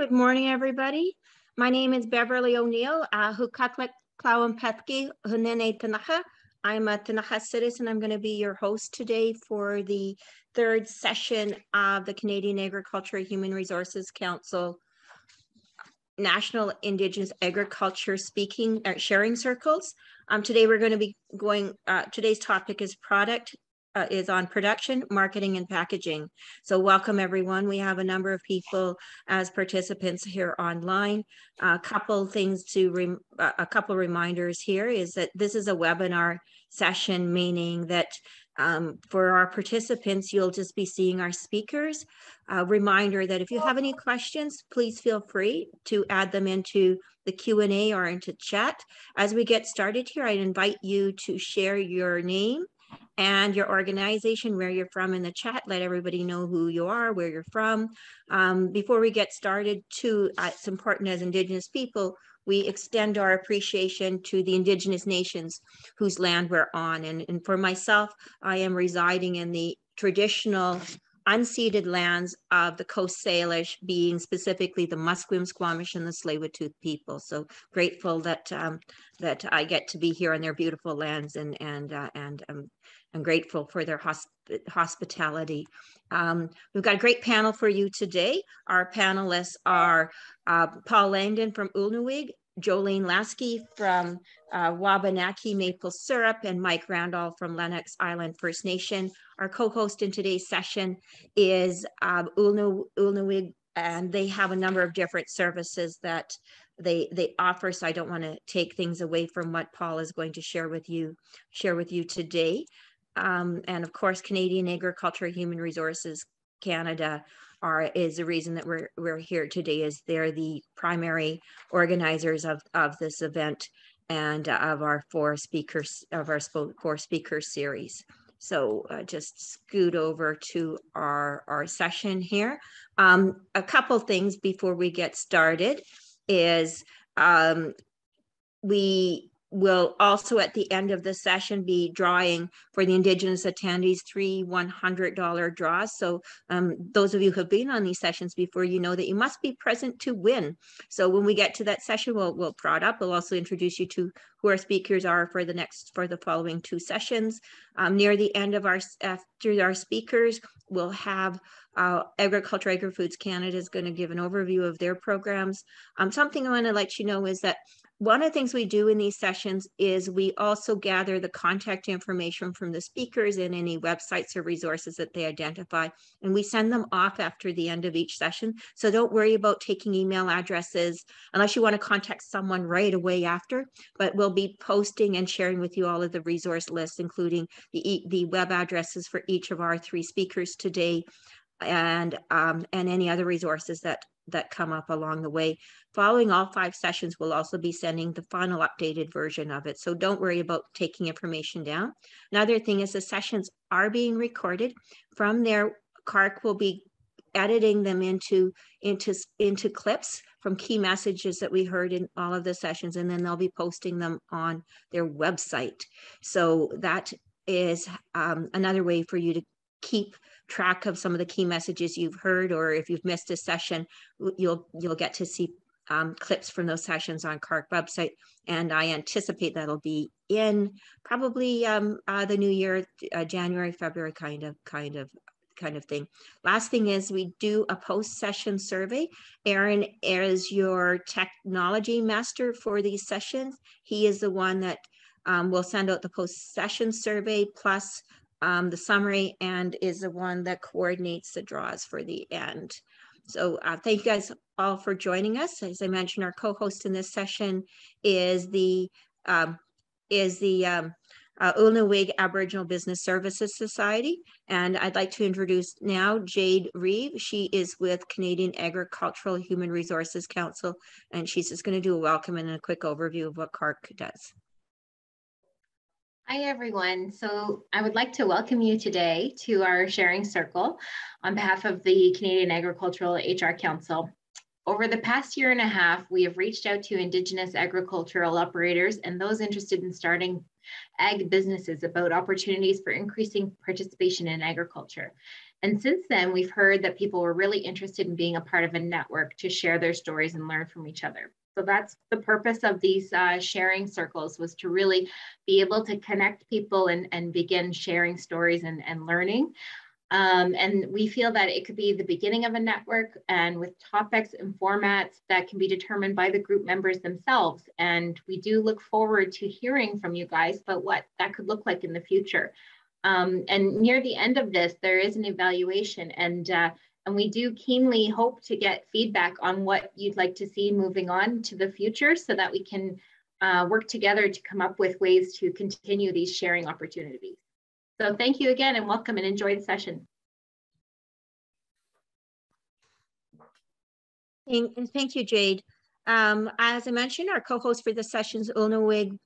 Good morning, everybody. My name is Beverly O'Neill, uh, Hukatlik Klauampethki Hunene. I'm a Tanaha citizen. I'm going to be your host today for the third session of the Canadian Agriculture Human Resources Council National Indigenous Agriculture Speaking uh, Sharing Circles. Um, today we're going to be going, uh, today's topic is product uh, is on production, marketing, and packaging. So welcome everyone. We have a number of people as participants here online. A couple things to, a couple reminders here is that this is a webinar session, meaning that um, for our participants, you'll just be seeing our speakers. A reminder that if you have any questions, please feel free to add them into the Q&A or into chat. As we get started here, I invite you to share your name and your organization, where you're from in the chat. Let everybody know who you are, where you're from. Um, before we get started, too, uh, it's important as Indigenous people, we extend our appreciation to the Indigenous nations whose land we're on. And, and for myself, I am residing in the traditional unceded lands of the Coast Salish, being specifically the Musqueam, Squamish, and the Tsleil-Waututh people. So grateful that um, that I get to be here on their beautiful lands, and and uh, and um, I'm grateful for their hosp hospitality. Um, we've got a great panel for you today. Our panelists are uh, Paul Langdon from Ulnooweg, Jolene Lasky from uh, Wabanaki Maple Syrup, and Mike Randall from Lennox Island First Nation. Our co-host in today's session is uh, Ulnu, Ulnooweg, and they have a number of different services that they they offer. So I don't want to take things away from what Paul is going to share with you share with you today. Um, and of course, Canadian Agriculture Human Resources Canada are is the reason that we're we're here today is they're the primary organizers of of this event and uh, of our four speakers of our four speaker series. So uh, just scoot over to our our session here. Um, a couple things before we get started is um, we will also at the end of the session be drawing for the Indigenous attendees three $100 draws. So um, those of you who have been on these sessions before, you know that you must be present to win. So when we get to that session, we'll, we'll prod up. We'll also introduce you to who our speakers are for the next, for the following two sessions. Um, near the end of our, after our speakers, we'll have uh, Agriculture Agri-Foods Canada is going to give an overview of their programs. Um, something I want to let you know is that one of the things we do in these sessions is we also gather the contact information from the speakers and any websites or resources that they identify, and we send them off after the end of each session. So don't worry about taking email addresses unless you want to contact someone right away after, but we'll be posting and sharing with you all of the resource lists, including the, the web addresses for each of our three speakers today and um, and any other resources that that come up along the way. Following all five sessions, we'll also be sending the final updated version of it. So don't worry about taking information down. Another thing is the sessions are being recorded. From there, CAHRC will be editing them into, into, into clips from key messages that we heard in all of the sessions, and then they'll be posting them on their website. So that is um, another way for you to keep track of some of the key messages you've heard, or if you've missed a session, you'll you'll get to see um, clips from those sessions on CAHRC website. And I anticipate that'll be in probably um, uh, the new year, uh, January, February kind of kind of kind of thing. Last thing is we do a post-session survey. Aaron is your technology master for these sessions. He is the one that um, will send out the post-session survey plus um, the summary and is the one that coordinates the draws for the end. So uh, thank you guys all for joining us. As I mentioned, our co-host in this session is the um, is the um, uh, Aboriginal Business Services Society. And I'd like to introduce now Jade Reeve. She is with Canadian Agricultural Human Resources Council, and she's just going to do a welcome and a quick overview of what CAHRC does. Hi, everyone. So I would like to welcome you today to our sharing circle on behalf of the Canadian Agricultural HR Council. Over the past year and a half, we have reached out to Indigenous agricultural operators and those interested in starting ag businesses about opportunities for increasing participation in agriculture. And since then, we've heard that people were really interested in being a part of a network to share their stories and learn from each other. So that's the purpose of these uh, sharing circles was to really be able to connect people and, and begin sharing stories and, and learning. Um, and we feel that it could be the beginning of a network and with topics and formats that can be determined by the group members themselves. And we do look forward to hearing from you guys about what that could look like in the future. Um, and near the end of this, there is an evaluation and uh, and we do keenly hope to get feedback on what you'd like to see moving on to the future so that we can uh, work together to come up with ways to continue these sharing opportunities. So thank you again and welcome and enjoy the session. Thank, thank you, Jade. Um, as I mentioned, our co-host for the session is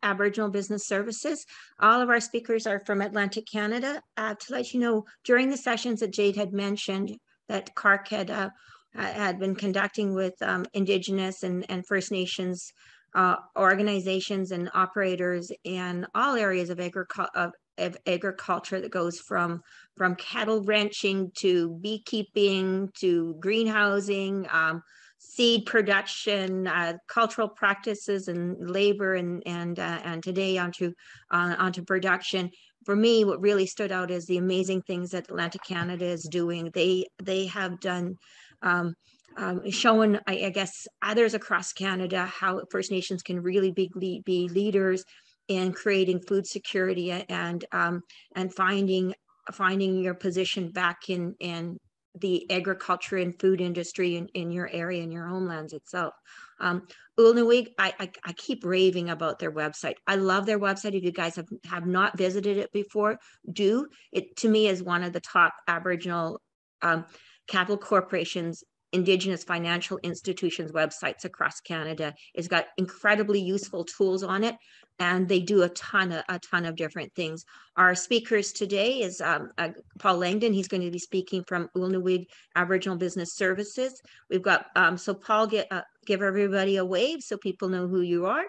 Aboriginal Business Services. All of our speakers are from Atlantic Canada. Uh, to let you know, during the sessions that Jade had mentioned that CAHRC had, uh, had been conducting with um, Indigenous and, and First Nations uh, organizations and operators in all areas of, agriculture, of of agriculture that goes from from cattle ranching to beekeeping to greenhousing, um, seed production, uh, cultural practices, and labor, and and uh, and today onto uh, onto production. For me, what really stood out is the amazing things that Atlantic Canada is doing. They they have done. Um, um, showing, I, I, guess, others across Canada how First Nations can really be, be leaders in creating food security and um, and finding finding your position back in in the agriculture and food industry in, in your area in your homelands itself. Um, I, I, I keep raving about their website. I love their website. If you guys have, have not visited it before, do. It to me is one of the top Aboriginal um, capital corporations Indigenous financial institutions websites across Canada. It's got incredibly useful tools on it, and they do a ton of a ton of different things. Our speakers today is um, uh, Paul Langdon. He's going to be speaking from Ulnooweg Aboriginal Business Services. We've got um, so Paul get uh, give everybody a wave so people know who you are.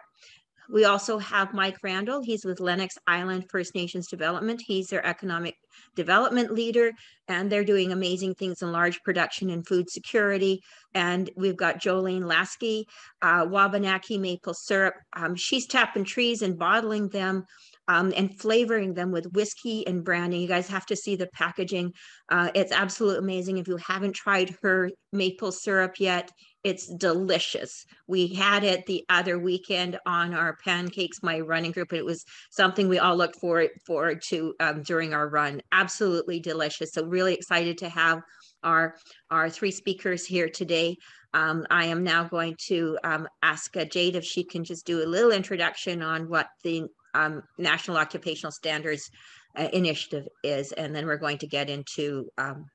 We also have Mike Randall. He's with Lennox Island First Nations Development. He's their economic development leader, and they're doing amazing things in large production and food security. And we've got Jolene Lasky, uh, Wabanaki maple syrup. Um, she's tapping trees and bottling them um, and flavoring them with whiskey and brandy. You guys have to see the packaging. Uh, it's absolutely amazing. If you haven't tried her maple syrup yet, it's delicious. We had it the other weekend on our pancakes, my running group. It was something we all looked forward, forward to um, during our run. Absolutely delicious. So really excited to have our, our three speakers here today. Um, I am now going to um, ask uh, Jade if she can just do a little introduction on what the um, National Occupational Standards uh, Initiative is, and then we're going to get into um,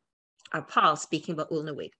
uh, Paul speaking about Ulnooweg.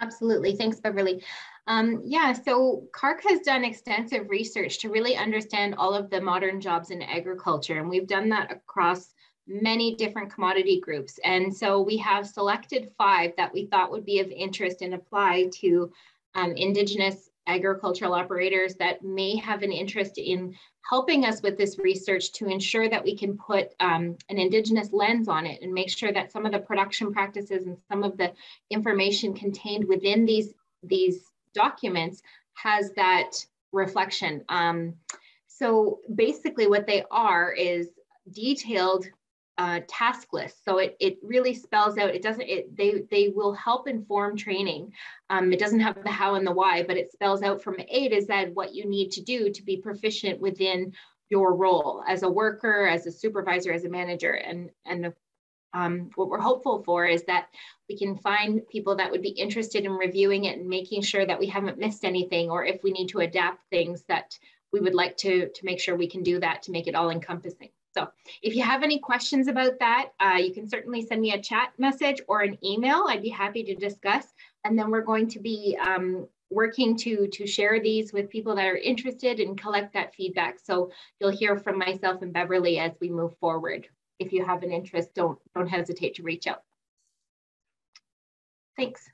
Absolutely. Thanks, Beverly. Um, yeah, so CAHRC has done extensive research to really understand all of the modern jobs in agriculture, and we've done that across many different commodity groups. And so we have selected five that we thought would be of interest and apply to um, Indigenous agricultural operators that may have an interest in helping us with this research to ensure that we can put um, an Indigenous lens on it and make sure that some of the production practices and some of the information contained within these, these documents has that reflection. Um, so basically what they are is detailed uh, task list. So it, it really spells out, it doesn't, it, they, they will help inform training. Um, it doesn't have the how and the why, but it spells out from A to Z what you need to do to be proficient within your role as a worker, as a supervisor, as a manager. And, and um, what we're hopeful for is that we can find people that would be interested in reviewing it and making sure that we haven't missed anything, or if we need to adapt things that we would like to, to make sure we can do that to make it all encompassing. So if you have any questions about that, uh, you can certainly send me a chat message or an email. I'd be happy to discuss. And then we're going to be um, working to, to share these with people that are interested and collect that feedback. So you'll hear from myself and Beverly as we move forward. If you have an interest, don't, don't hesitate to reach out. Thanks.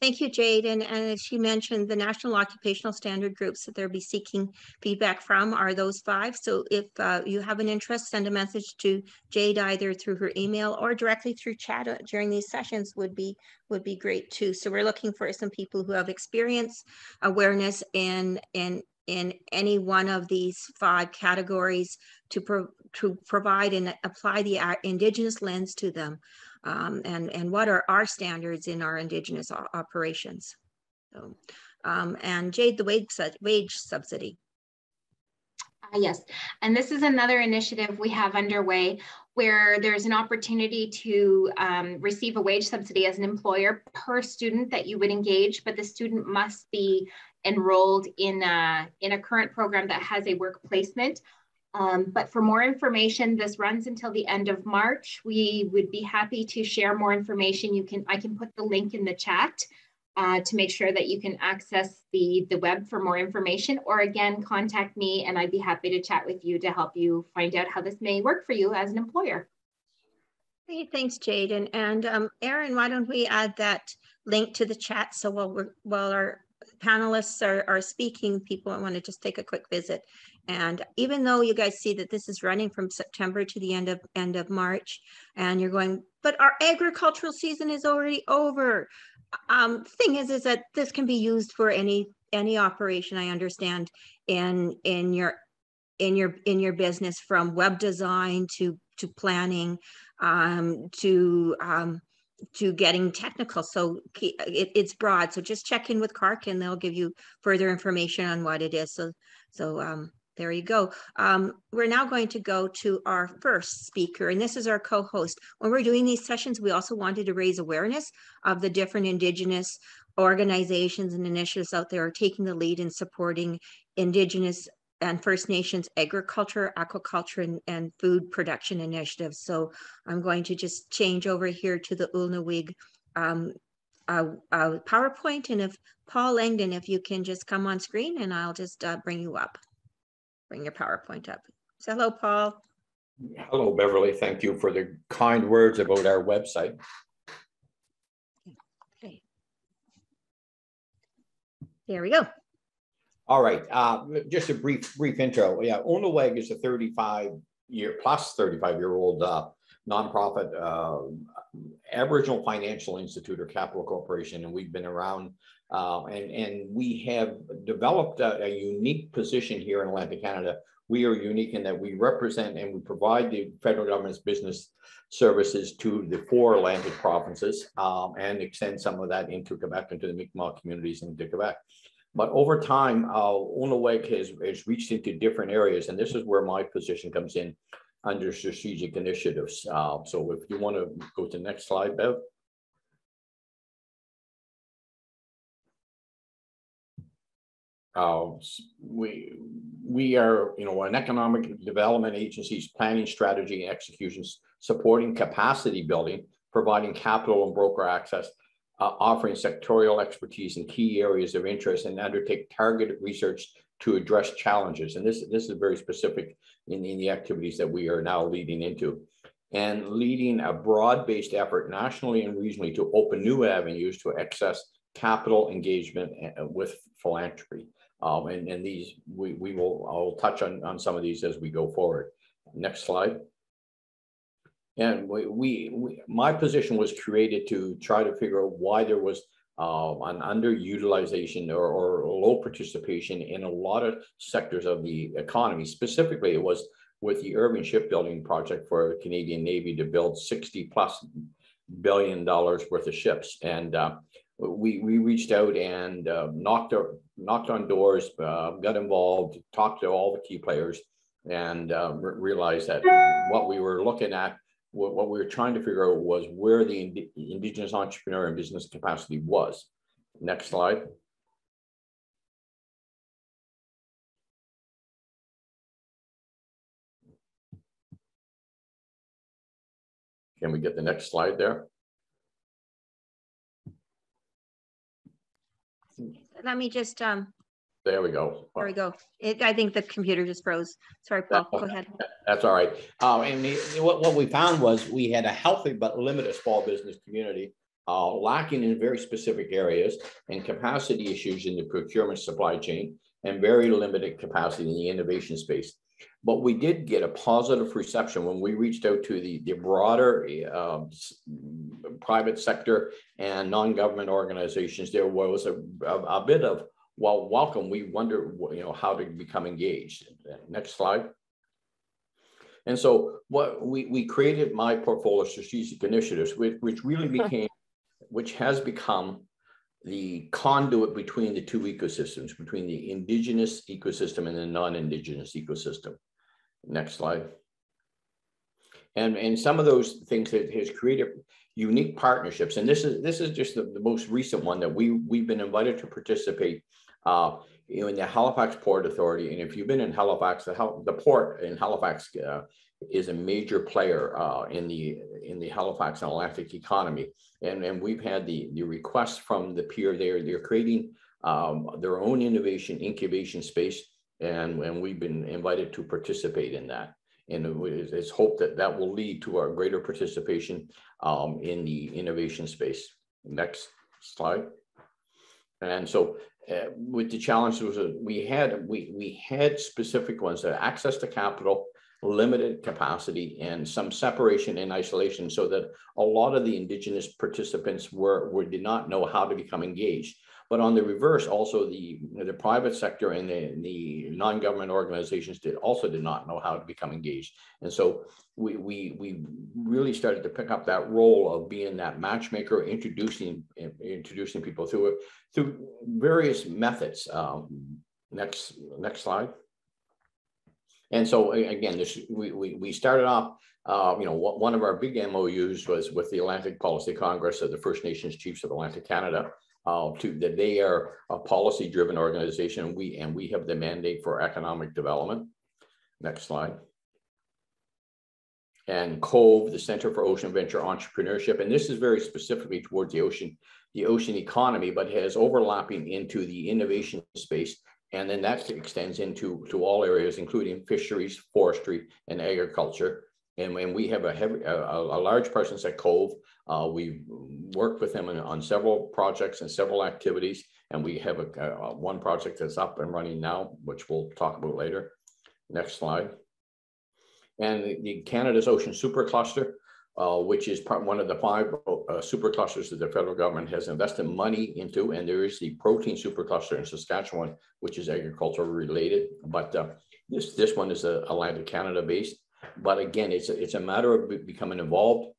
Thank you, Jade. And, and as she mentioned, the National Occupational Standard groups that they'll be seeking feedback from are those five. So if uh, you have an interest, send a message to Jade either through her email or directly through chat uh, during these sessions would be would be great too. So we're looking for some people who have experience, awareness, and in in any one of these five categories to pro to provide and apply the uh, Indigenous lens to them um, and, and what are our standards in our Indigenous operations. So, um, and Jade, the wage, wage subsidy. Uh, yes, and this is another initiative we have underway where there's an opportunity to um, receive a wage subsidy as an employer per student that you would engage, but the student must be enrolled in a, in a current program that has a work placement um, but for more information, this runs until the end of March. We would be happy to share more information. You can, I can put the link in the chat uh, to make sure that you can access the, the web for more information, or again, contact me and I'd be happy to chat with you to help you find out how this may work for you as an employer. Hey, thanks, Jade. And, um, Erin, why don't we add that link to the chat so while, we're, while our panelists are, are speaking, people want to just take a quick visit and even though you guys see that this is running from September to the end of end of March, and you're going, but our agricultural season is already over. Um, thing is, is that this can be used for any any operation. I understand in in your in your in your business from web design to to planning um, to um, to getting technical. So it, it's broad. So just check in with CAHRC and they'll give you further information on what it is. So so um, there you go. Um, we're now going to go to our first speaker, and this is our co-host. When we're doing these sessions, we also wanted to raise awareness of the different Indigenous organizations and initiatives out there are taking the lead in supporting Indigenous and First Nations agriculture, aquaculture, and, and food production initiatives. So I'm going to just change over here to the Ulnooweg um, uh, uh, PowerPoint. And if Paul Langdon, if you can just come on screen and I'll just uh, bring you up bring your PowerPoint up. So hello, Paul. Hello, Beverly. Thank you for the kind words about our website. Okay. There we go. All right. Uh, just a brief brief intro. Yeah, Ulnooweg is a 35 year plus 35 year old uh, nonprofit uh, Aboriginal Financial Institute or Capital Corporation, and we've been around um, and, and we have developed a, a, unique position here in Atlantic Canada. We are unique in that we represent and we provide the federal government's business services to the four Atlantic provinces um, and extend some of that into Quebec, into the Mi'kmaq communities into Quebec. But over time, uh, Ulnooweg has, has reached into different areas, and this is where my position comes in under strategic initiatives. Uh, so if you want to go to the next slide, Bev. Uh, we we are you know an economic development agency's planning strategy and executions supporting capacity building providing capital and broker access uh, offering sectorial expertise in key areas of interest and undertake targeted research to address challenges and this this is very specific in, in the activities that we are now leading into and leading a broad-based effort nationally and regionally to open new avenues to access capital engagement uh, with philanthropy um, and, and these, we, we will, I'll touch on, on some of these as we go forward. Next slide. And we, we, we my position was created to try to figure out why there was uh, an underutilization or, or low participation in a lot of sectors of the economy. Specifically, it was with the Irving Shipbuilding Project for the Canadian Navy to build 60 plus billion dollars worth of ships. And uh, we, we reached out and uh, knocked, knocked on doors, uh, got involved, talked to all the key players, and uh, re realized that what we were looking at, what, we were trying to figure out was where the ind Indigenous entrepreneur and business capacity was. Next slide. Can we get the next slide there? let me just, um, There we go. there we go. It, I think the computer just froze. Sorry, Paul, go ahead. That's all right. Um, and the, what, what we found was we had a healthy but limited small business community. uh, lacking in very specific areas and capacity issues in the procurement supply chain and very limited capacity in the innovation space. But we did get a positive reception when we reached out to the, the broader uh, private sector and non-government organizations. There was a, a, a bit of, well, welcome. We wonder, you know, how to become engaged. Next slide. And so what we, we created my portfolio strategic initiatives, which, which really became, which has become the conduit between the two ecosystems, between the indigenous ecosystem and the non-indigenous ecosystem. Next slide. And, and some of those things that has created unique partnerships. And this is this is just the, the most recent one that we we've been invited to participate uh, in the Halifax Port Authority. And if you've been in Halifax, the, the port in Halifax uh, is a major player uh, in the in the Halifax and Atlantic economy. And, and we've had the, the request from the peer there. They're creating um, their own innovation incubation space. And, and we've been invited to participate in that. And it's hoped that that will lead to our greater participation um, in the innovation space. Next slide. And so uh, with the challenges that we had, we, we had specific ones that access to capital, limited capacity and some separation and isolation so that a lot of the indigenous participants were, were did not know how to become engaged. But on the reverse, also the, the private sector and the, the non-government organizations did also did not know how to become engaged. And so we, we, we really started to pick up that role of being that matchmaker, introducing, introducing people through, through various methods. Um, next, next slide. And so again, this we, we, we started off, uh, you know, one of our big MOUs was with the Atlantic Policy Congress of the First Nations Chiefs of Atlantic Canada, uh, to that they are a policy-driven organization. And we and we have the mandate for economic development. Next slide. And COVE, the Center for Ocean Venture Entrepreneurship, and this is very specifically towards the ocean, the ocean economy, but has overlapping into the innovation space and then that extends into to all areas, including fisheries, forestry, and agriculture. And when we have a heavy, a, a large presence at Cove, uh, we've worked with them on, on, several projects and several activities. And we have a, a, one project that's up and running now, which we'll talk about later. Next slide. And the, Canada's Ocean Supercluster, uh, which is part, one of the five uh, superclusters that the federal government has invested money into. And there is the protein supercluster in Saskatchewan, which is agricultural related. But uh, this, this one is a Atlantic Canada based. But again, it's a, it's a matter of becoming involved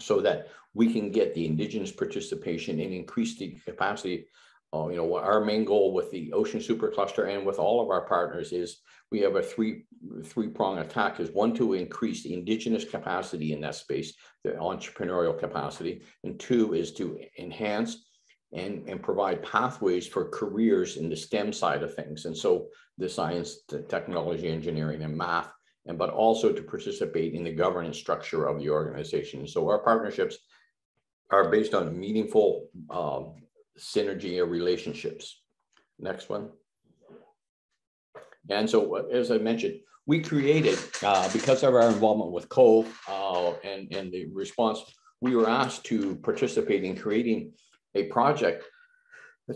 so that we can get the Indigenous participation and increase the capacity uh, you know, our main goal with the Ocean Supercluster and with all of our partners is we have a three three prong attack. Is one to increase the indigenous capacity in that space, the entrepreneurial capacity, and two is to enhance and, and provide pathways for careers in the STEM side of things. And so the science, the technology, engineering, and math, and but also to participate in the governance structure of the organization. So our partnerships are based on meaningful um, synergy or relationships. Next one. And so, as I mentioned, we created, uh, because of our involvement with COVE uh, and, and the response, we were asked to participate in creating a project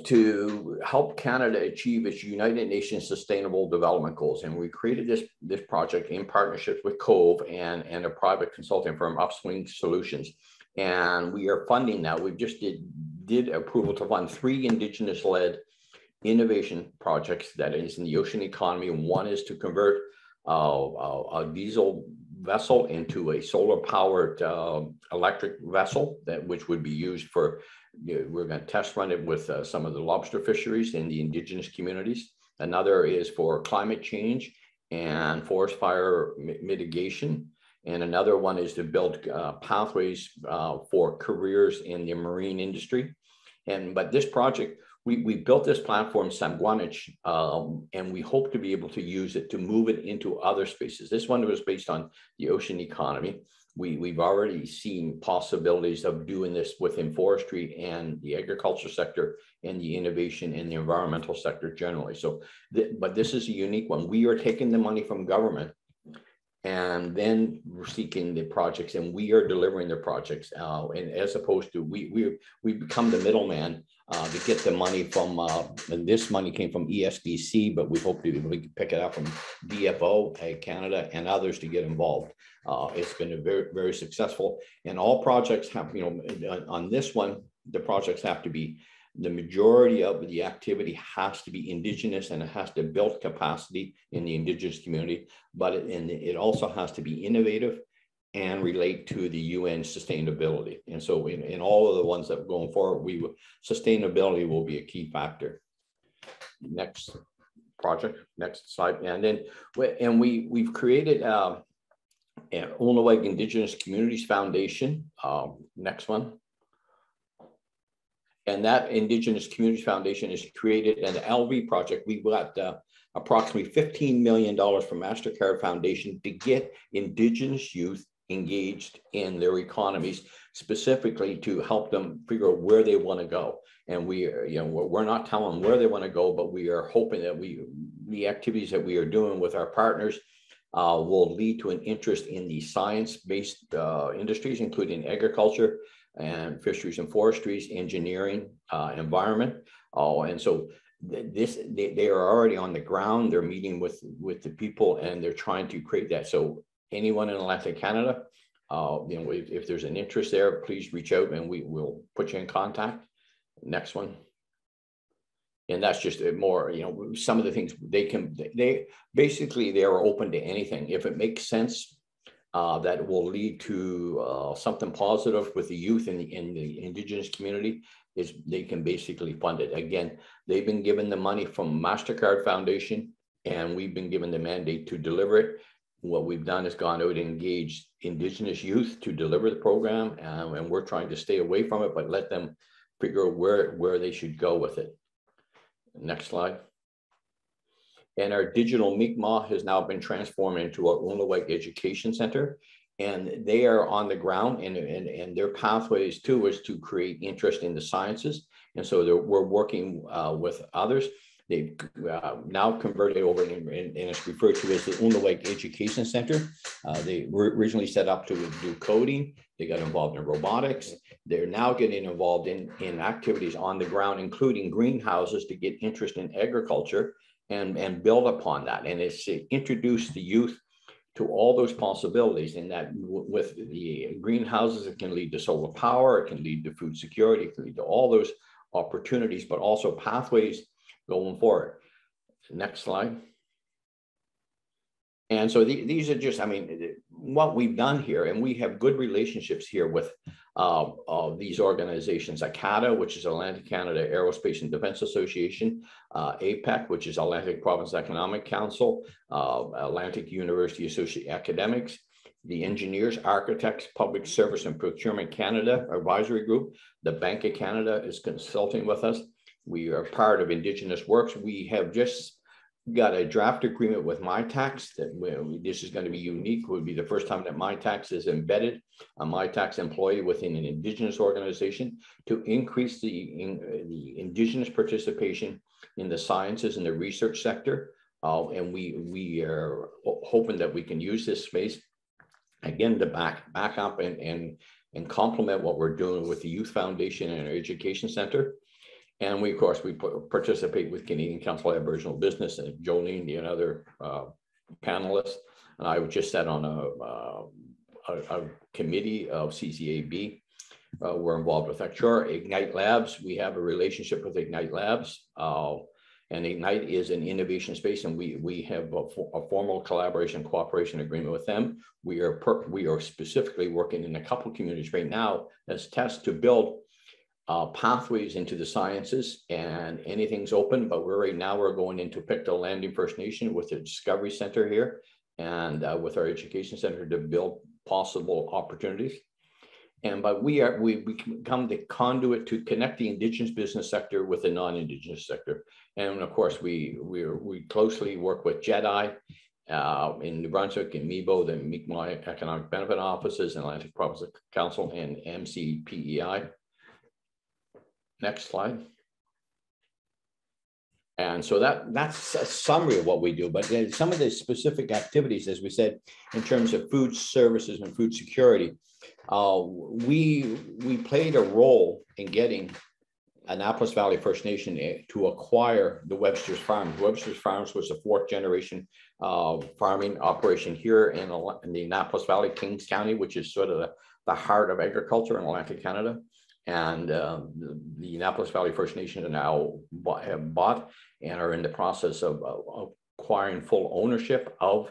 to help Canada achieve its United Nations Sustainable Development Goals. And we created this, this project in partnership with COVE and, and a private consulting firm, Upswing Solutions. And we are funding now. We just did, did approval to fund three Indigenous-led innovation projects that is in the ocean economy. One is to convert uh, a, a, diesel vessel into a solar powered uh, electric vessel that which would be used for we're going to test run it with uh, some of the lobster fisheries in the indigenous communities another is for climate change and forest fire mitigation and another one is to build uh, pathways uh, for careers in the marine industry and but this project we, we built this platform, Samgwanich, um, and we hope to be able to use it to move it into other spaces. This one was based on the ocean economy. We, we've already seen possibilities of doing this within forestry and the agriculture sector and the innovation in the environmental sector generally. So, th but this is a unique one. We are taking the money from government and then we're seeking the projects and we are delivering the projects uh, and as opposed to we we we become the middleman uh, to get the money from uh, and this money came from ESDC but we hope to we can pick it up from DFO uh, Canada and others to get involved. Uh, it's been a very very successful and all projects have you know on this one the projects have to be the majority of the activity has to be indigenous and it has to build capacity in the indigenous community, but it, and it also has to be innovative and relate to the UN sustainability. And so in, in all of the ones that are going forward, we sustainability will be a key factor. Next project, next slide. And then, and we, we've created uh, an Indigenous Communities Foundation. Um, next one. And that Indigenous Communities Foundation is created an LV project, we got uh, approximately $15 million from MasterCard Foundation to get Indigenous youth engaged in their economies, specifically to help them figure out where they want to go. And we, are, you know, we're not telling them where they want to go, but we are hoping that we, the activities that we are doing with our partners uh, will lead to an interest in the science-based uh, industries, including agriculture, and fisheries and forestries, engineering, uh, environment. Oh, and so this they, they are already on the ground. They're meeting with with the people and they're trying to create that. So anyone in Atlantic Canada, uh, you know, if, if there's an interest there, please reach out and we will put you in contact. Next one. And that's just more, you know, some of the things they can, they basically they are open to anything. If it makes sense uh, that will lead to uh, something positive with the youth in the, in the indigenous community is they can basically fund it. Again, they've been given the money from MasterCard Foundation and we've been given the mandate to deliver it. What we've done is gone out and engaged indigenous youth to deliver the program and we're trying to stay away from it, but let them figure out where, where they should go with it. Next slide. And our digital Mi'kmaq has now been transformed into a Ulnooweg Education Center. And they are on the ground and, and, and their pathways too is to create interest in the sciences. And so we're working uh, with others. They've uh, now converted over and, and, it's referred to as the Ulnooweg Education Center. Uh, they were originally set up to do coding. They got involved in robotics. They're now getting involved in, in activities on the ground, including greenhouses to get interest in agriculture and, and build upon that. And it's to introduce the youth to all those possibilities and that with the greenhouses, it can lead to solar power, it can lead to food security, it can lead to all those opportunities, but also pathways going forward. Next slide. And so the, these are just, I mean, what we've done here, and we have good relationships here with uh, uh, these organizations, ACADA, which is Atlantic Canada Aerospace and Defense Association, uh, APEC, which is Atlantic Province Economic Council, uh, Atlantic University Associate Academics, the Engineers, Architects, Public Service and Procurement Canada Advisory Group. The Bank of Canada is consulting with us. We are part of Indigenous Works. We have just got a draft agreement with Mitacs that we, this is going to be unique. It would be the first time that Mitacs is embedded a Mitacs employee within an Indigenous organization to increase the, in, the Indigenous participation in the sciences and the research sector. Uh, and we, we are hoping that we can use this space again to back, back up and, and, and complement what we're doing with the Youth Foundation and our Education Center. And we, of course, we participate with Canadian Council of Aboriginal Business and Jolene, the other uh, panelists. And I just sat on a, uh, a, a, committee of CCAB. Uh, we're involved with Acture, Ignite Labs. We have a relationship with Ignite Labs. Uh, and Ignite is an innovation space, and we we have a, a formal collaboration cooperation agreement with them. We are per, we are specifically working in a couple communities right now as tests to build uh, pathways into the sciences and anything's open, but we're right now we're going into Pictou Landing First Nation with the Discovery Center here and uh, with our education center to build possible opportunities. And but we are we become the conduit to connect the indigenous business sector with the non-indigenous sector. And of course, we we we closely work with JEDI uh, in New Brunswick and MEBO, the Mi'kmaq Economic Benefit Offices, and Atlantic Province Council, and MCPEI. Next slide. And so that that's a summary of what we do. But some of the specific activities, as we said, in terms of food services and food security, uh, we we played a role in getting Annapolis Valley First Nation eh, to acquire the Webster's Farms. Webster's Farms was a fourth generation uh, farming operation here in, in, the Annapolis Valley, Kings County, which is sort of the, the heart of agriculture in Atlantic Canada. And uh, the, the, Annapolis Valley First Nation now bought, have bought and are in the process of, of acquiring full ownership of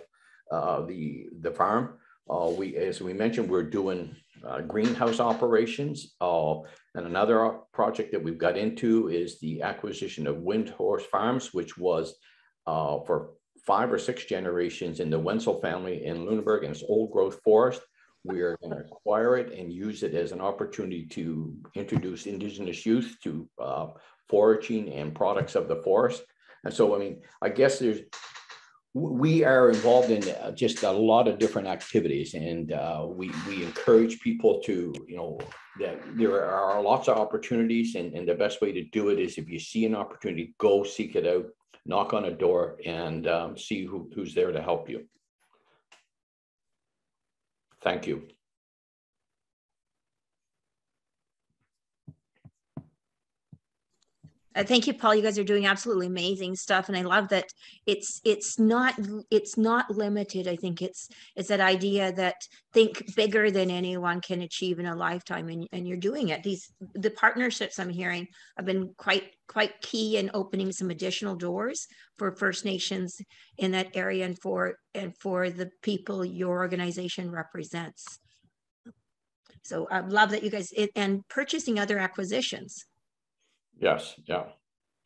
uh, the, the farm. Uh, we, as we mentioned, we're doing uh, greenhouse operations. Uh, and another project that we've got into is the acquisition of Windhorse Farms, which was uh, for five or six generations in the Wentzell family in Lunenburg and its old growth forest. We are going to acquire it and use it as an opportunity to introduce Indigenous youth to uh, foraging and products of the forest. And so, I mean, I guess there's we are involved in uh, just a lot of different activities and uh, we, we encourage people to, you know, that there are lots of opportunities and, and the best way to do it is if you see an opportunity, go seek it out, knock on a door and um, see who, who's there to help you. Thank you. Uh, thank you, Paul. You guys are doing absolutely amazing stuff, and I love that it's it's not it's not limited. I think it's it's that idea that think bigger than anyone can achieve in a lifetime, and, and you're doing it. These the partnerships I'm hearing have been quite quite key in opening some additional doors for First Nations in that area and for and for the people your organization represents. So I love that you guys and purchasing other acquisitions Yes, yeah.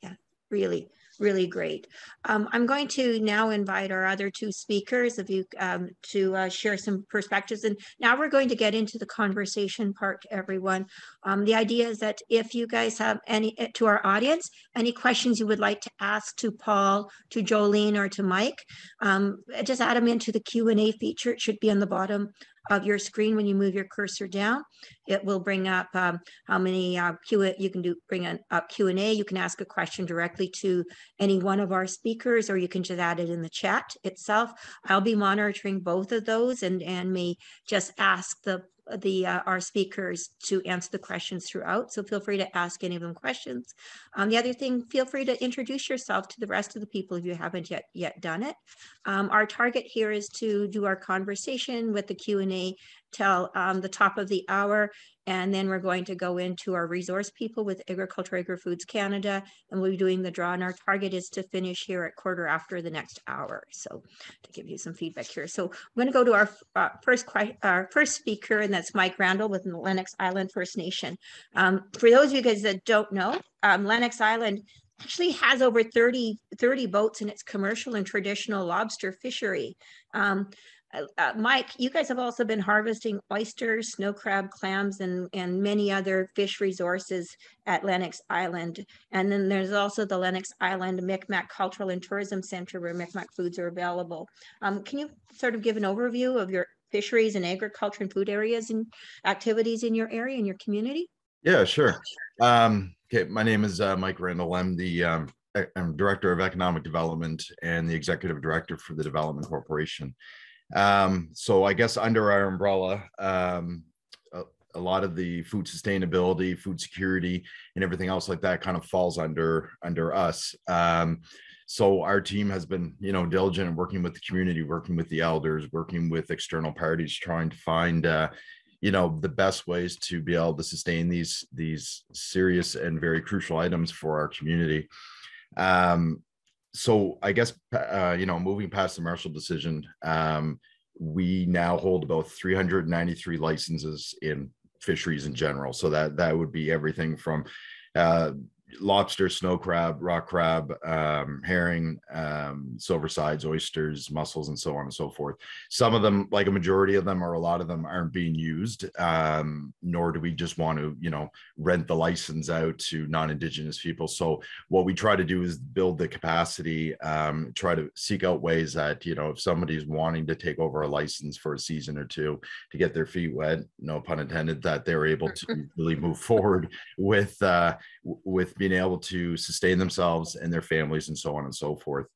Yeah, really, really great. Um, I'm going to now invite our other two speakers of you um, to uh, share some perspectives. And now we're going to get into the conversation part, everyone. Um, the idea is that if you guys have any, eh, to our audience, any questions you would like to ask to Paul, to Jolene, or to Mike, um, just add them into the Q&A feature. It should be on the bottom of your screen when you move your cursor down. It will bring up um, how many uh, Q you can do bring up Q&A. You can ask a question directly to any one of our speakers or you can just add it in the chat itself. I'll be monitoring both of those and, and may just ask the the uh, our speakers to answer the questions throughout. So feel free to ask any of them questions. Um, the other thing, feel free to introduce yourself to the rest of the people if you haven't yet yet done it. Um, our target here is to do our conversation with the Q&A till um, the top of the hour. And then we're going to go into our resource people with Agriculture AgriFoods Canada, and we'll be doing the draw. And our target is to finish here at quarter after the next hour. So to give you some feedback here. So I'm going to go to our uh, first our first speaker, and that's Mike Randall with Lennox Island First Nation. Um, for those of you guys that don't know, um, Lennox Island actually has over 30, 30 boats in its commercial and traditional lobster fishery. Um, uh, uh, Mike, you guys have also been harvesting oysters, snow crab, clams, and, and many other fish resources at Lennox Island. And then there's also the Lennox Island Micmac Cultural and Tourism Center where Micmac foods are available. Um, can you sort of give an overview of your fisheries and agriculture and food areas and activities in your area, and your community? Yeah, sure. Um, okay, my name is uh, Mike Randall. I'm the um, I'm director of economic development and the executive director for the Development Corporation. Um, so I guess under our umbrella, um, a, a, lot of the food sustainability, food security, and everything else like that kind of falls under under us. Um, so our team has been, you know, diligent in working with the community, working with the elders, working with external parties, trying to find, uh, you know, the best ways to be able to sustain these these serious and very crucial items for our community. Um, so I guess uh, you know, moving past the Marshall decision, um, we now hold about 393 licenses in fisheries in general. So that that would be everything from uh, lobster, snow crab, rock crab, um, herring, um, silver sides, oysters, mussels, and so on and so forth. Some of them, like a majority of them, or a lot of them, aren't being used. Um, nor do we just want to, you know, rent the license out to non-indigenous people. So what we try to do is build the capacity. Um, try to seek out ways that you know, if somebody's wanting to take over a license for a season or two to get their feet wet, no pun intended, that they're able to really move forward with uh, with being able to sustain themselves and their families and so on and so forth.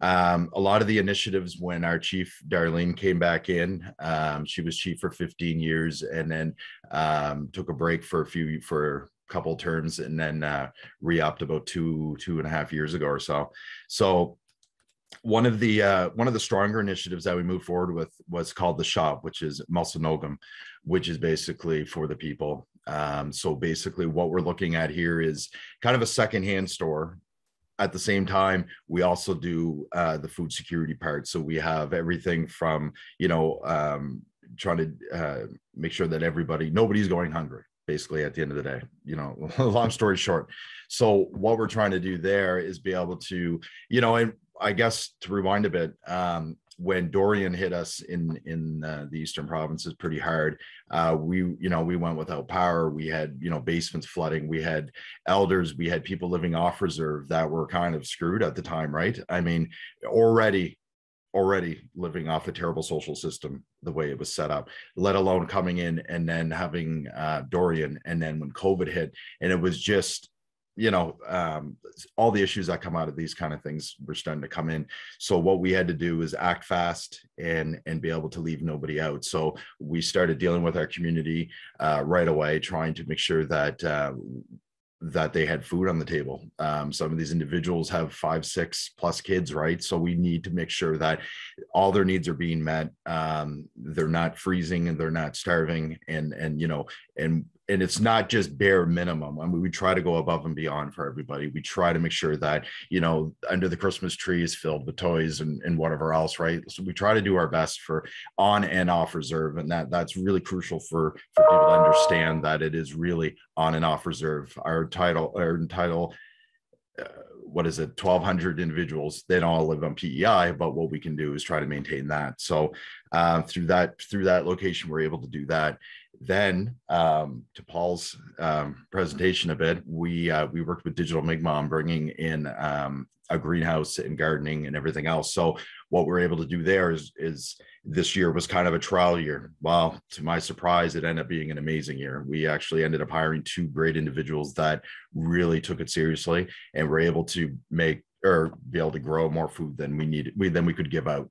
Um, a lot of the initiatives when our chief Darlene came back in, um, she was chief for 15 years and then um, took a break for a few for a couple terms and then uh, re-upped about two two and a half years ago or so. So one of the uh, one of the stronger initiatives that we moved forward with was called the shop, which is Mulsanogum, which is basically for the people. Um, so basically, what we're looking at here is kind of a secondhand store. At the same time, we also do uh, the food security part. So we have everything from you know um, trying to uh, make sure that everybody nobody's going hungry basically at the end of the day you know long story short so what we're trying to do there is be able to you know and I guess to rewind a bit, um, when Dorian hit us in in uh, the eastern provinces pretty hard, uh, we you know we went without power. We had you know basements flooding. We had elders. We had people living off reserve that were kind of screwed at the time, right? I mean, already already living off a terrible social system the way it was set up let alone coming in and then having uh, dorian and then when covid hit and it was just you know um, all the issues that come out of these kind of things were starting to come in so what we had to do is act fast and and be able to leave nobody out so we started dealing with our community uh, right away trying to make sure that uh, that they had food on the table. Um, some of these individuals have five, six plus kids, right? So we need to make sure that all their needs are being met. Um, they're not freezing and they're not starving, and and you know, and and it's not just bare minimum. I mean, we try to go above and beyond for everybody. We try to make sure that you know, under the Christmas tree is filled with toys and and whatever else, right? So we try to do our best for on and off reserve, and that that's really crucial for for people to understand that it is really on and off reserve. Our title, our title. Uh, what is it 1200 individuals they don't all live on pei but what we can do is try to maintain that so uh, through that through that location we're able to do that then um, to Paul's um, presentation a bit, we uh, we worked with Digital Mi'kmaq bringing in um, a greenhouse and gardening and everything else. So what we're able to do there is is this year was kind of a trial year. Well, to my surprise, it ended up being an amazing year. We actually ended up hiring two great individuals that really took it seriously and were able to make or be able to grow more food than we needed we than we could give out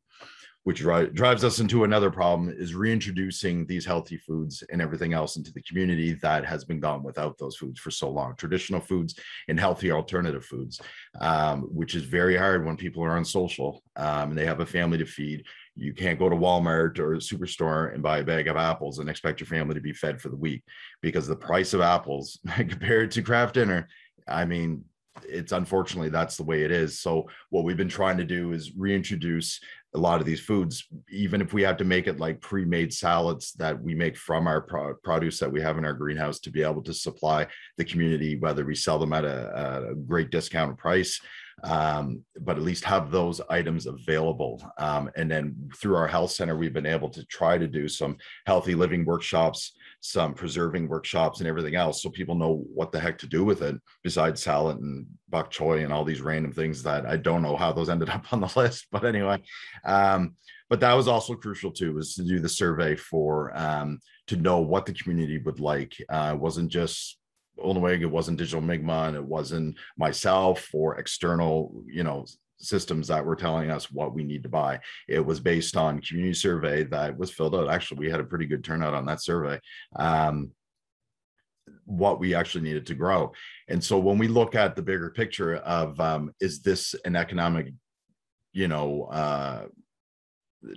which drives us into another problem is reintroducing these healthy foods and everything else into the community that has been gone without those foods for so long. Traditional foods and healthy alternative foods um, which is very hard when people are on social um, and they have a family to feed. You can't go to walmart or a superstore and buy a bag of apples and expect your family to be fed for the week because the price of apples compared to Kraft Dinner i mean it's unfortunately that's the way it is. So what we've been trying to do is reintroduce a lot of these foods, even if we have to make it like pre-made salads that we make from our pro- produce that we have in our greenhouse to be able to supply the community, whether we sell them at a, a great discounted price, um, but at least have those items available. Um, and then through our health center, we've been able to try to do some healthy living workshops some preserving workshops and everything else so people know what the heck to do with it besides salad and bok choy and all these random things that i don't know how those ended up on the list but anyway um, but that was also crucial too was to do the survey for um, to know what the community would like. Uh, wasn't just Ulnooweg, it wasn't Digital Mi'kmaq, and it wasn't myself or external, you know, systems that were telling us what we need to buy. It was based on community survey that was filled out. Actually, we had a pretty good turnout on that survey. Um, what we actually needed to grow. And so when we look at the bigger picture of um, is this an economic, you know, uh,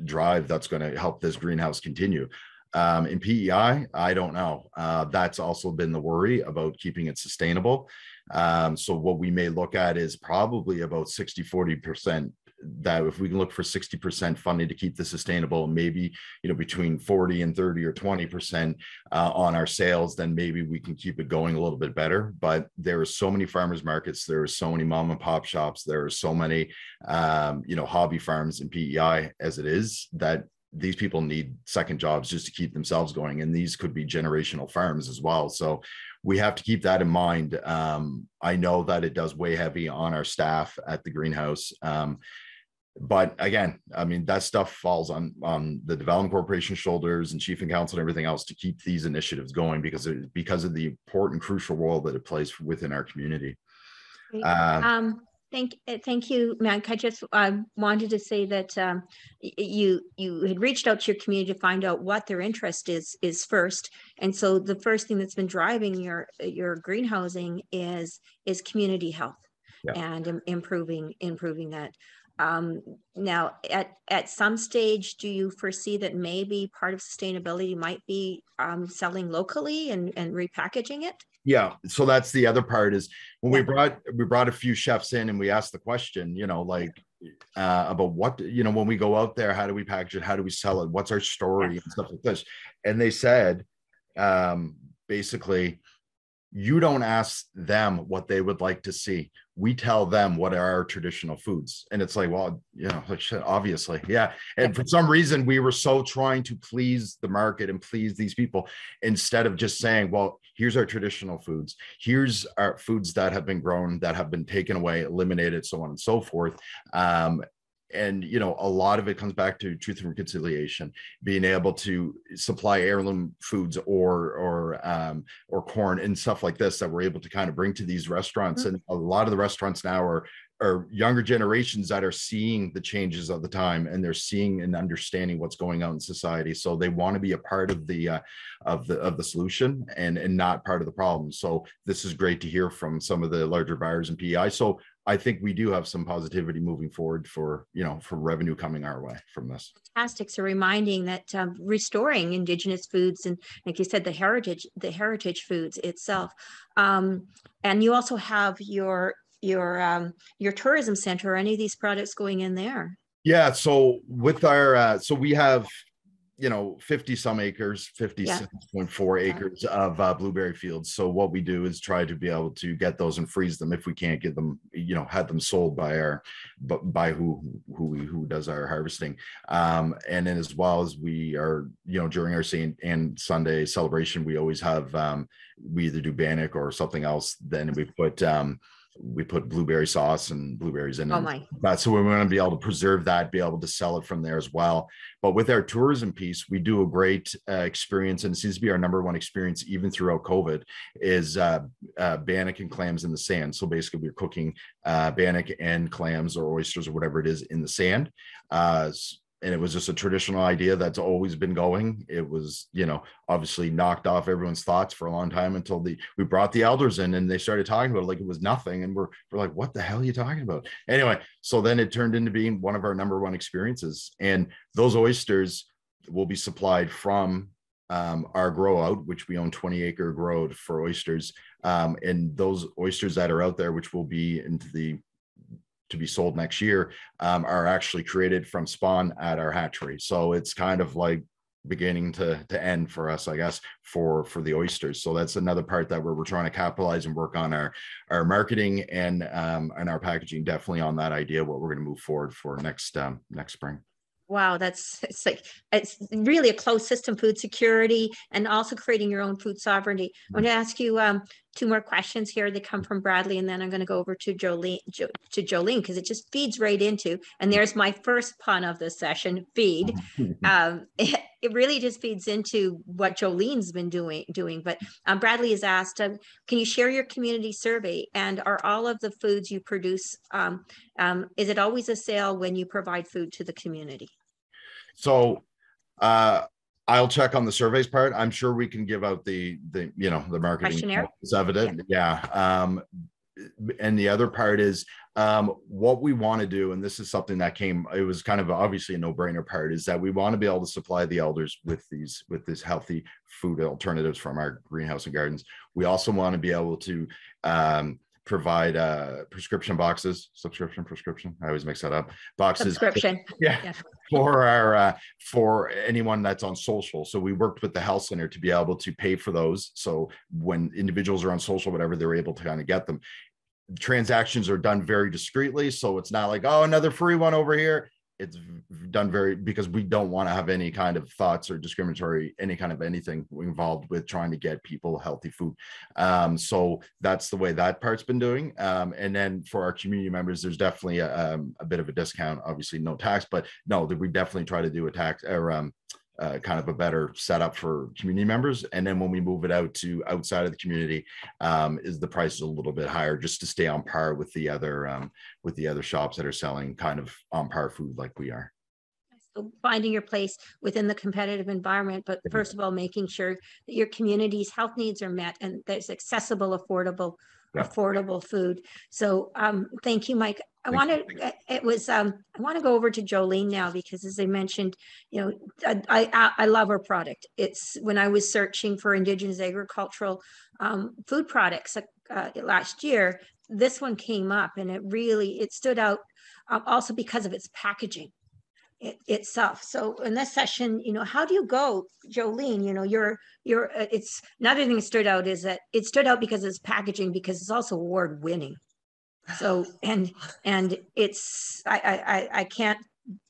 drive that's going to help this greenhouse continue? Um, in PEI, I don't know. Uh, that's also been the worry about keeping it sustainable. Um, so what we may look at is probably about 60, 40% that if we can look for 60% funding to keep this sustainable, maybe, you know, between 40 and 30 or 20% uh, on our sales, then maybe we can keep it going a little bit better. But there are so many farmers markets, there are so many mom and pop shops, there are so many, um, you know, hobby farms in PEI as it is that these people need second jobs just to keep themselves going and these could be generational farms as well so we have to keep that in mind. Um, I know that it does weigh heavy on our staff at the greenhouse. Um, but again, I mean, that stuff falls on on the development corporation shoulders and chief and council and everything else to keep these initiatives going because it, because of the important crucial role that it plays within our community. Um, Um, thank, thank you, Mac. I just uh, wanted to say that um, you you had reached out to your community to find out what their interest is is first, and so the first thing that's been driving your your greenhousing is is community health Yeah. and im- improving improving that. Um, now, at at some stage, do you foresee that maybe part of sustainability might be um, selling locally and and repackaging it? Yeah so that's the other part is when we brought we brought a few chefs in and we asked the question you know like uh about what you know when we go out there how do we package it? How do we sell it? What's our story and stuff like this? And they said um basically you don't ask them what they would like to see. We tell them what are our traditional foods. And it's like well you know like shit, obviously. Yeah. And for some reason we were so trying to please the market and please these people instead of just saying well here's our traditional foods. Here's our foods that have been grown that have been taken away eliminated so on and so forth. Um, and you know a lot of it comes back to truth and reconciliation being able to supply heirloom foods or or um or corn and stuff like this that we're able to kind of bring to these restaurants. And a lot of the restaurants now are are younger generations that are seeing the changes of the time and they're seeing and understanding what's going on in society. So they want to be a part of the uh, of the of the solution and and not part of the problem. So this is great to hear from some of the larger buyers and PEI so I think we do have some positivity moving forward for you know for revenue coming our way from this. fantastic. So reminding that um, restoring indigenous foods and like you said, the heritage, the heritage foods itself. Um, and you also have your your um, your tourism center. Are any of these products going in there? Yeah, so with our uh, so we have you know 50 some acres 56.4 acres of uh, blueberry fields. So what we do is try to be able to get those and freeze them if we can't get them you know have them sold by our but by who who we who does our harvesting. Um and then as well as we are you know during our Saint Anne Sunday celebration we always have um we either do bannock or something else then we put um we put blueberry sauce and blueberries in Oh it my, uh, so we want to be able to preserve that, be able to sell it from there as well. But with our tourism piece, we do a great uh, experience, and it seems to be our number one experience even throughout COVID. Is uh, uh, bannock and clams in the sand. So basically, we're cooking uh, bannock and clams or oysters or whatever it is in the sand. And it was just a traditional idea that's always been going. It was, you know, obviously knocked off everyone's thoughts for a long time until the we brought the elders in and they started talking about it like it was nothing. And we're we're like, what the hell are you talking about? Anyway, so then it turned into being one of our number one experiences. And those oysters will be supplied from um, our grow out, which we own 20 acre grow for oysters. Um, and those oysters that are out there, which will be into the to be sold next year, um, are actually created from spawn at our hatchery. So it's kind of like beginning to to end for us i guess for for the oysters so that's another part that we're, we're trying to capitalize and work on our our marketing and um and our packaging definitely on that idea what we're going to move forward for next um next spring wow, that's it's like it's really a closed system, food security, and also creating your own food sovereignty. I'm going to ask you um, two more questions here. They come from Bradley, and then I'm going to go over to Jolene jo, to Jolene because it just feeds right into. And there's my first pun of the session: feed. um, it, really just feeds into what Jolene's been doing. Doing, but um, Bradley has asked, um, can you share your community survey? And are all of the foods you produce? Um, um, is it always a sale when you provide food to the community? So uh I'll check on the surveys part. I'm sure we can give out the the you know the marketing Questionnaire? is evident. Yeah. Um and the other part is um what we want to do and this is something that came it was kind of obviously a no-brainer part is that we want to be able to supply the elders with these with this healthy food alternatives from our greenhouse and gardens we also want to be able to um provide uh prescription boxes subscription prescription i always mix that up boxes Subscription. yeah, Yeah. for our uh, for anyone that's on social so we worked with the health center to be able to pay for those so when individuals are on social whatever they're able to kind of get them transactions are done very discreetly so it's not like oh another free one over here. It's done very because we don't want to have any kind of thoughts or discriminatory any kind of anything involved with trying to get people healthy food. Um, so that's the way that part's been doing. Um, and then for our community members there's definitely a, um, a, bit of a discount obviously no tax but no we definitely try to do a tax or um, uh, kind of a better setup for community members. And then when we move it out to outside of the community, um, is the price is a little bit higher just to stay on par with the other um, with the other shops that are selling kind of on par food like we are. So finding your place within the competitive environment, but first of all, making sure that your community's health needs are met and there's accessible, affordable yeah. affordable food. So um, thank you, Mike. I want to, it was, um, I want to go over to Jolene now because as I mentioned, you know, I, I, I love her product. It's when I was searching for Indigenous agricultural um, food products uh, last year, this one came up and it really, it stood out uh, also because of its packaging it, itself. So in this session, you know, how do you go, Jolene? You know, you're you're. Uh, it's another thing that stood out is that it stood out because it's packaging because it's also award winning. So and and it's I I I can't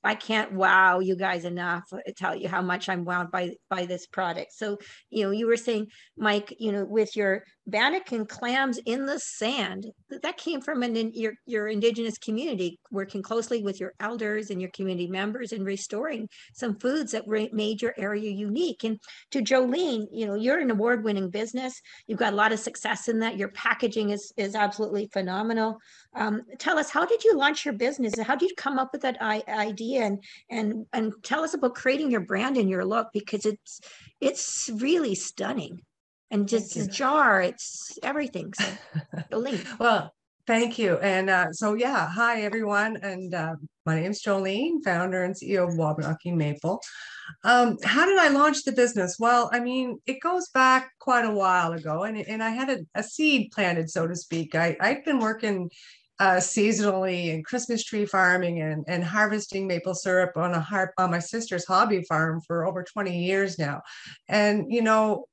I can't wow you guys enough to uh, tell you how much I'm wowed by by this product. So, you know, you were saying, Mike, you know, with your bannock and clams in the sand, that came from an your your indigenous community working closely with your elders and your community members and restoring some foods that made your area unique. And to Jolene, you know, you're an award-winning business. You've got a lot of success in that. Your packaging is is absolutely phenomenal. Um, tell us, how did you launch your business? How did you come up with that idea? And and and tell us about creating your brand and your look because it's it's really stunning. And just the jar, it's everything. So Jolene. well, Thank you. And uh, so, yeah, hi everyone. And uh, my name is Jolene, founder and CEO of Wabanaki Maple. Um, how did I launch the business? Well, I mean, it goes back quite a while ago, and, and I had a, a seed planted, so to speak. I, I'd been working uh, seasonally and Christmas tree farming and, and harvesting maple syrup on a har- on my sister's hobby farm for over 20 years now. And, you know,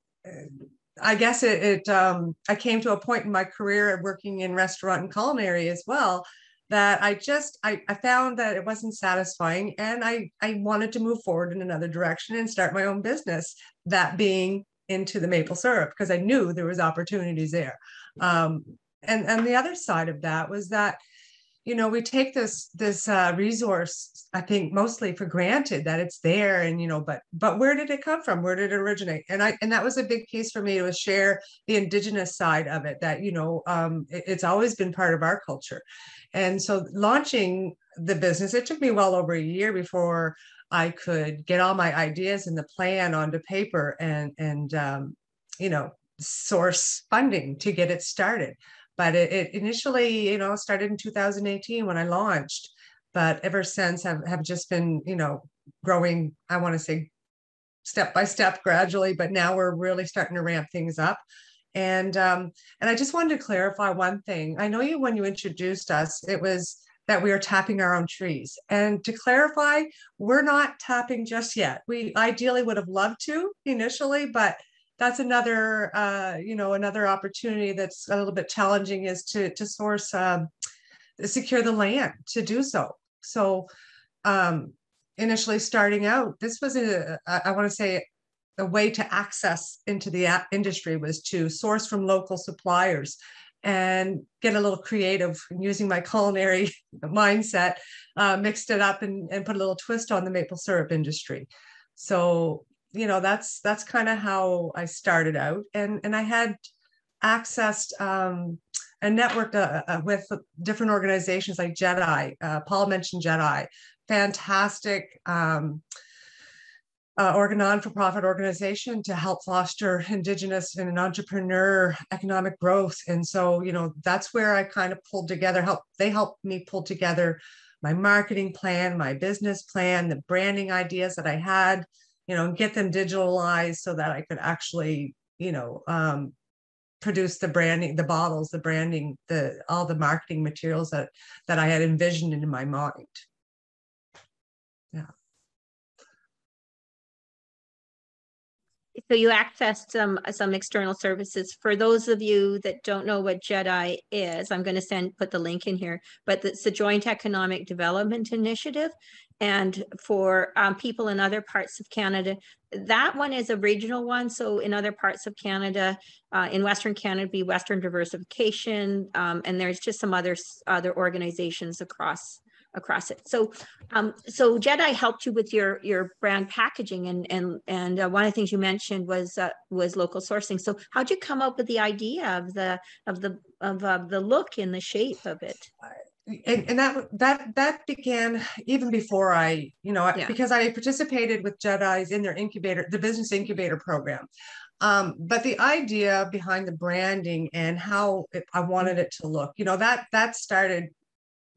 I guess it, it um, I came to a point in my career working in restaurant and culinary as well that I just I, I found that it wasn't satisfying and I I wanted to move forward in another direction and start my own business that being into the maple syrup because I knew there was opportunities there um, and and the other side of that was that you know we take this this uh, resource i think mostly for granted that it's there and you know but but where did it come from? Where did it originate? And i and that was a big piece for me to share the indigenous side of it that you know um, it, it's always been part of our culture. And so launching the business it took me well over a year before i could get all my ideas and the plan onto paper and and um, you know source funding to get it started but it, it initially, you know, started in 2018 when I launched, but ever since have, have just been, you know, growing, I want to say step by step gradually, but now we're really starting to ramp things up. And um, and I just wanted to clarify one thing. I know you when you introduced us, it was that we are tapping our own trees. And to clarify, we're not tapping just yet. We ideally would have loved to initially, but that's another uh, you know another opportunity that's a little bit challenging is to to source um, secure the land to do so. So um, initially starting out this was a i want to say a way to access into the industry was to source from local suppliers and get a little creative using my culinary mindset uh, mixed it up and, and put a little twist on the maple syrup industry. So you know that's that's kind of how I started out, and and I had accessed um, and networked uh, uh, with different organizations like Jedi. Uh, Paul mentioned Jedi, fantastic. Um, uh, non-for-profit organization to help foster indigenous and entrepreneur economic growth and so you know that's where i kind of pulled together help they helped me pull together my marketing plan my business plan the branding ideas that i had you know, get them digitalized so that I could actually, you know, um, produce the branding, the bottles, the branding, the all the marketing materials that that I had envisioned in my mind. So you accessed some some external services. For those of you that don't know what JEDI is, I'm going to send put the link in here. But it's the Joint Economic Development Initiative, and for um, people in other parts of Canada, that one is a regional one. So in other parts of Canada, uh, in Western Canada, be Western Diversification, um, and there's just some other other organizations across across it. So, um, so JEDI helped you with your your brand packaging, and and and uh, one of the things you mentioned was uh, was local sourcing. So, how'd you come up with the idea of the of the of uh, the look and the shape of it? And, and that that that began even before I, you know, yeah. because I participated with JEDI's in their incubator, the business incubator program. Um, but the idea behind the branding and how it, I wanted it to look, you know, that that started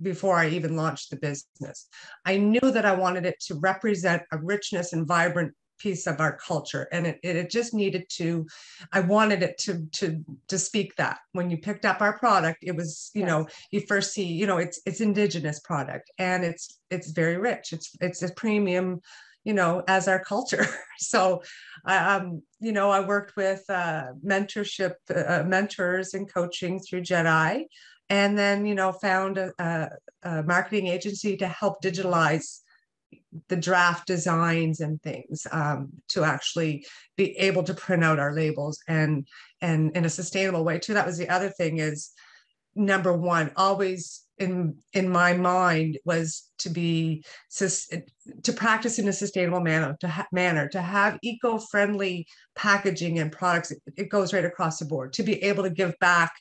before I even launched the business. I knew that I wanted it to represent a richness and vibrant piece of our culture and it, it just needed to i wanted it to to to speak that when you picked up our product it was you yes. know you first see you know it's it's indigenous product and it's it's very rich it's it's a premium you know as our culture so um you know i worked with uh mentorship uh, mentors and coaching through jedi and then you know found a, a, a, marketing agency to help digitalize the draft designs and things um, to actually be able to print out our labels and and in a sustainable way too. That was the other thing is number one always in in my mind was to be to practice in a sustainable manner to ha- manner to have eco-friendly packaging and products. It, it goes right across the board. To be able to give back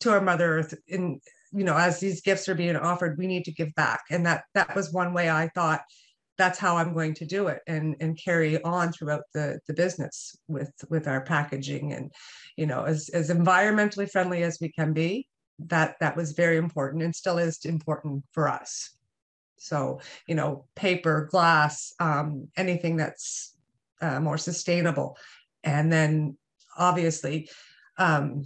to our mother earth in you know as these gifts are being offered we need to give back. And that that was one way i thought that's how i'm going to do it and and carry on throughout the the business with with our packaging and you know as as environmentally friendly as we can be that that was very important and still is important for us. So you know paper glass um, anything that's uh, more sustainable. And then obviously um,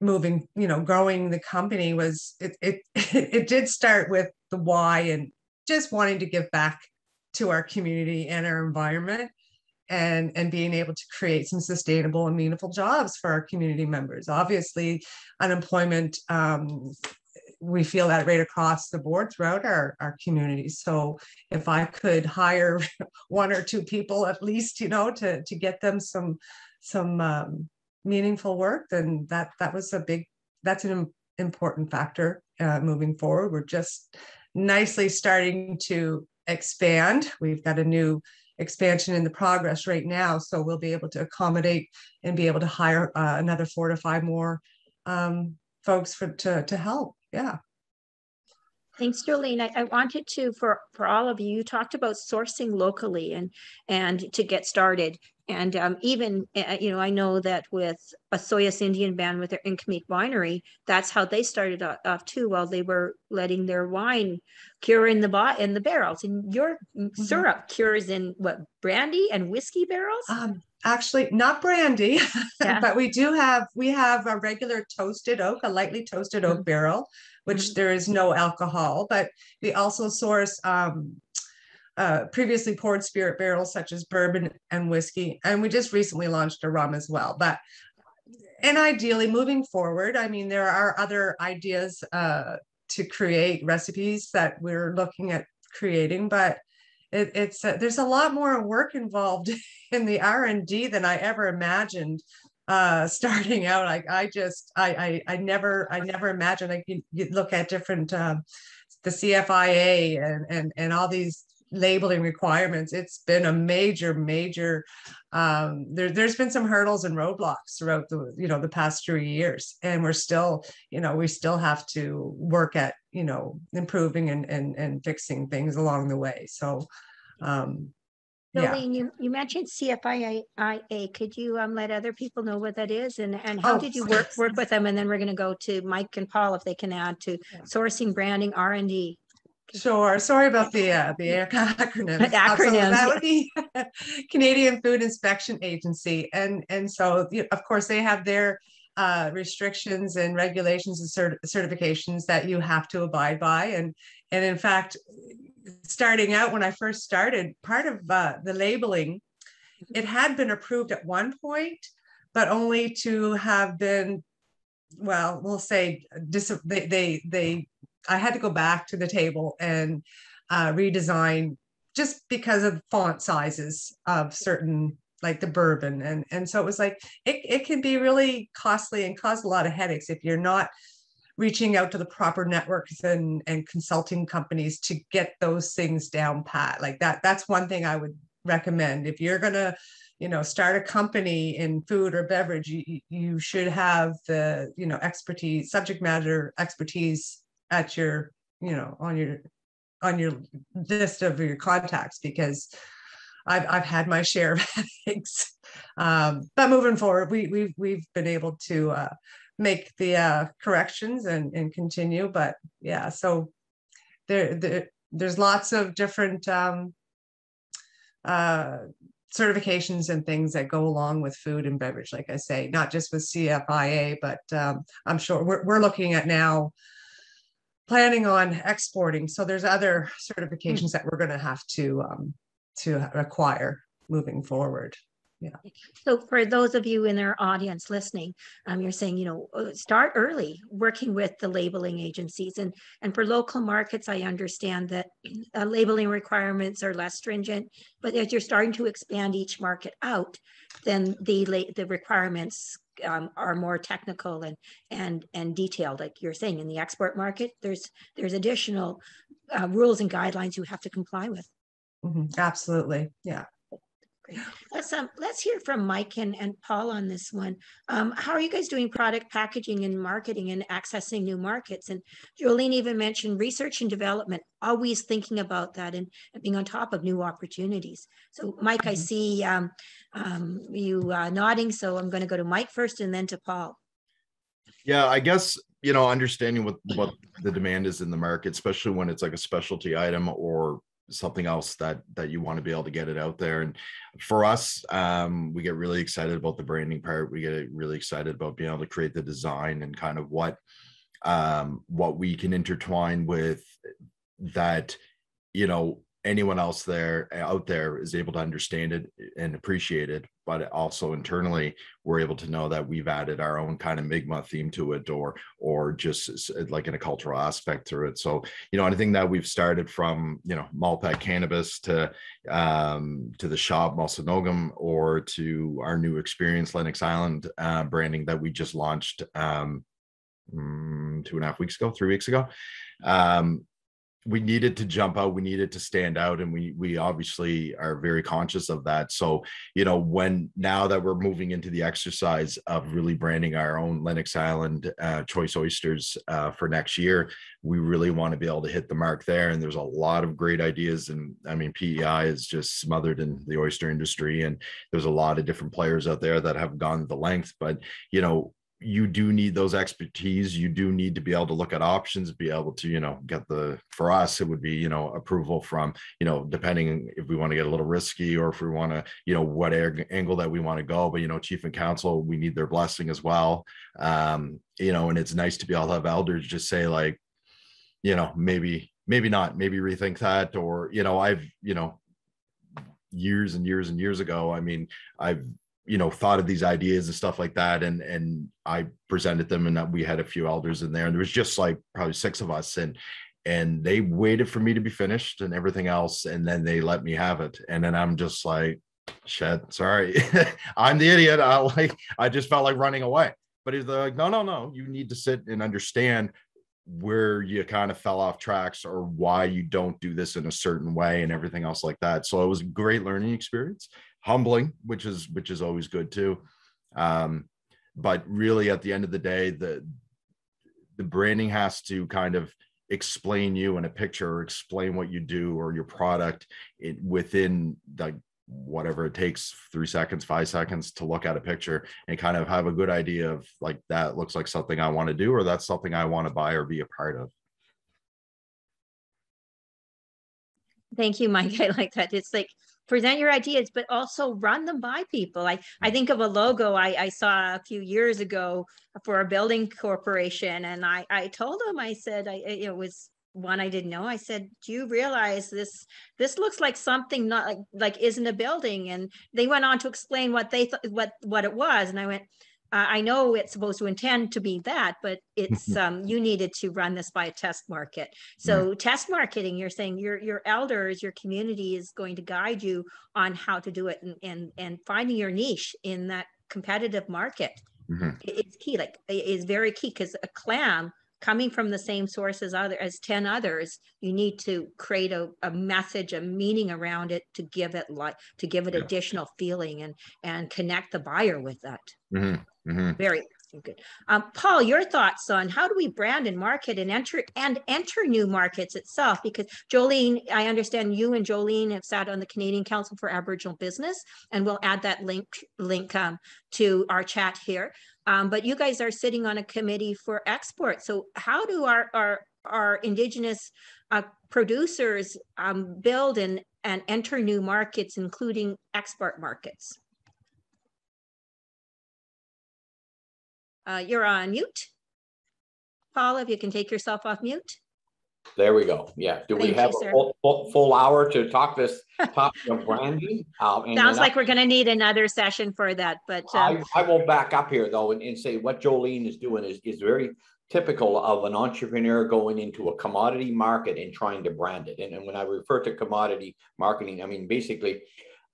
moving you know growing the company was it, it it did start with the why and just wanting to give back to our community and our environment and and being able to create some sustainable and meaningful jobs for our community members. Obviously unemployment um, we feel that right across the board throughout our, our community. So if i could hire one or two people at least you know to to get them some some um, meaningful work, then that that was a big that's an important factor uh, moving forward. We're just nicely starting to expand. We've got a new expansion in the progress right now, so we'll be able to accommodate and be able to hire uh, another four to five more um, folks for to to help. Yeah. Thanks, Jolene. I, I, wanted to, for, for all of you, you talked about sourcing locally and, and to get started. And um, even, uh, you know, I know that with Osoyoos Indian Band with their Nk'Mip Winery, that's how they started off too, while they were letting their wine cure in the bo- in the barrels. And your mm-hmm. syrup cures in what brandy and whiskey barrels? Um, actually, not brandy, yeah. but we do have we have a regular toasted oak, a lightly toasted oak mm-hmm. barrel, which mm-hmm. there is no alcohol. But we also source um, uh, previously poured spirit barrels such as bourbon and whiskey. And we just recently launched a rum as well. But and ideally moving forward, I mean, there are other ideas uh, to create recipes that we're looking at creating, but it, it's uh, there's a lot more work involved in the R&D than I ever imagined uh starting out. Like i just i i, I never i never imagined like you, you look at different um the cfia and and and all these labeling requirements. It's been a major major um, there, there's been some hurdles and roadblocks throughout the you know the past three years and we're still you know we still have to work at you know improving and and, and fixing things along the way so um Jolene, yeah. you, you mentioned CFIA. Could you um, let other people know what that is and, and how oh, did you work work with them? And then we're going to go to Mike and Paul if they can add to sourcing, branding, R and D. Sure. Sorry about the uh, the acronyms. The acronyms. That would be Canadian Food Inspection Agency, and and so of course they have their uh, restrictions and regulations and cert- certifications that you have to abide by, and and in fact, starting out when I first started, part of uh, the labeling it had been approved at one point, but only to have been, well, we'll say, dis- they, they, they, I had to go back to the table and uh, redesign just because of font sizes of certain like the bourbon. And and so it was like it, it can be really costly and cause a lot of headaches if you're not reaching out to the proper networks and and consulting companies to get those things down pat. Like that that's one thing i would recommend. If you're going to you know start a company in food or beverage you, you should have the you know expertise subject matter expertise at your you know on your on your list of your contacts because I've I've had my share of headaches. Um, but moving forward, we we've we've been able to uh, make the uh, corrections and and continue. But yeah, so there, there there's lots of different um, uh, certifications and things that go along with food and beverage. Like I say, not just with CFIA, but um, I'm sure we're we're looking at now planning on exporting. So there's other certifications that we're going to have to um, to acquire moving forward. Yeah. So for those of you in our audience listening, um, you're saying, you know, uh, start early working with the labeling agencies. And, and for local markets, I understand that uh, labeling requirements are less stringent, but as you're starting to expand each market out, then the, the requirements um, are more technical and and and detailed like you're saying in the export market there's there's additional uh, rules and guidelines you have to comply with Mhm, Absolutely. Yeah. Great. Let's um let's hear from Mike and, and Paul on this one. Um, how are you guys doing product packaging and marketing and accessing new markets? And Jolene even mentioned research and development, always thinking about that and, and being on top of new opportunities. So Mike, I Mhm. see um, um, you uh, nodding, so I'm going to go to Mike first and then to Paul. Yeah, I guess you know understanding what what the demand is in the market, especially when it's like a specialty item or something else that that you want to be able to get it out there. And for us um we get really excited about the branding part. We get really excited about being able to create the design and kind of what um what we can intertwine with that you know anyone else there out there is able to understand it and appreciate it but also internally we're able to know that we've added our own kind of Mi'kmaq theme to it or or just like in a cultural aspect to it. So you know anything that we've started from you know Malpeque cannabis to um to the shop Malsanogam or to our new experience lennox island uh, branding that we just launched um mm, two and a half weeks ago three weeks ago um we needed to jump out we needed to stand out and we we obviously are very conscious of that. So you know when now that we're moving into the exercise of really branding our own lennox island uh, choice oysters uh, for next year we really want to be able to hit the mark there and there's a lot of great ideas and i mean pei is just smothered in the oyster industry and there's a lot of different players out there that have gone the length but you know you do need those expertise. You do need to be able to look at options be able to you know get the for us it would be you know approval from you know depending if we want to get a little risky or if we want to you know what angle that we want to go. But you know chief and council we need their blessing as well. Um you know and it's nice to be able to have elders just say like you know maybe maybe not maybe rethink that. Or you know i've you know years and years and years ago i mean i've you know thought of these ideas and stuff like that. And and i presented them and that we had a few elders in there. And there was just like probably six of us and and they waited for me to be finished and everything else. And then they let me have it. And then i'm just like shit sorry. I'm the idiot. I like i just felt like running away. But he's like no no no. You need to sit and understand where you kind of fell off tracks or why you don't do this in a certain way and everything else like that. So it was a great learning experience humbling, which is which is always good too. Um, but really, at the end of the day, the the branding has to kind of explain you in a picture or explain what you do or your product it, within like whatever it takes three seconds five seconds to look at a picture and kind of have a good idea of like that looks like something i want to do or that's something i want to buy or be a part of. Thank you mike. I like that. It's like present your ideas, but also run them by people. I, I mm. think of a logo I, I saw a few years ago for a building corporation, and I, I told them, I said, I, it was one I didn't know. I said, "Do you realize this? This looks like something not like like isn't a building." And they went on to explain what they thought what what it was, and I went, uh, I know it's supposed to intend to be that, but it's um, you needed to run this by a test market. So test marketing, you're saying your your elders, your community is going to guide you on how to do it and and, and finding your niche in that competitive market Mhm. i- it's key. Like is very key because a clam coming from the same source as other as 10 others you need to create a, a message a meaning around it to give it like to give it Yeah. additional feeling and and connect the buyer with that Mhm, mhm. very good. Um, Paul, your thoughts on how do we brand and market and enter and enter new markets itself? Because Jolene, I understand you and Jolene have sat on the Canadian Council for Aboriginal Business, and we'll add that link link um, to our chat here. Um, but you guys are sitting on a committee for export. So how do our our our Indigenous uh, producers um, build and and enter new markets, including export markets? Uh, you're on mute. Paul, if you can take yourself off mute. There we go. Yeah. Do we Thank you, have sir. a full, full, full hour to talk this topic of branding? Um, Sounds then I- like we're gonna need another session for that, but um, I, I will back up here though and, and say what Jolene is doing is, is very typical of an entrepreneur going into a commodity market and trying to brand it. And, and when I refer to commodity marketing, I mean, basically,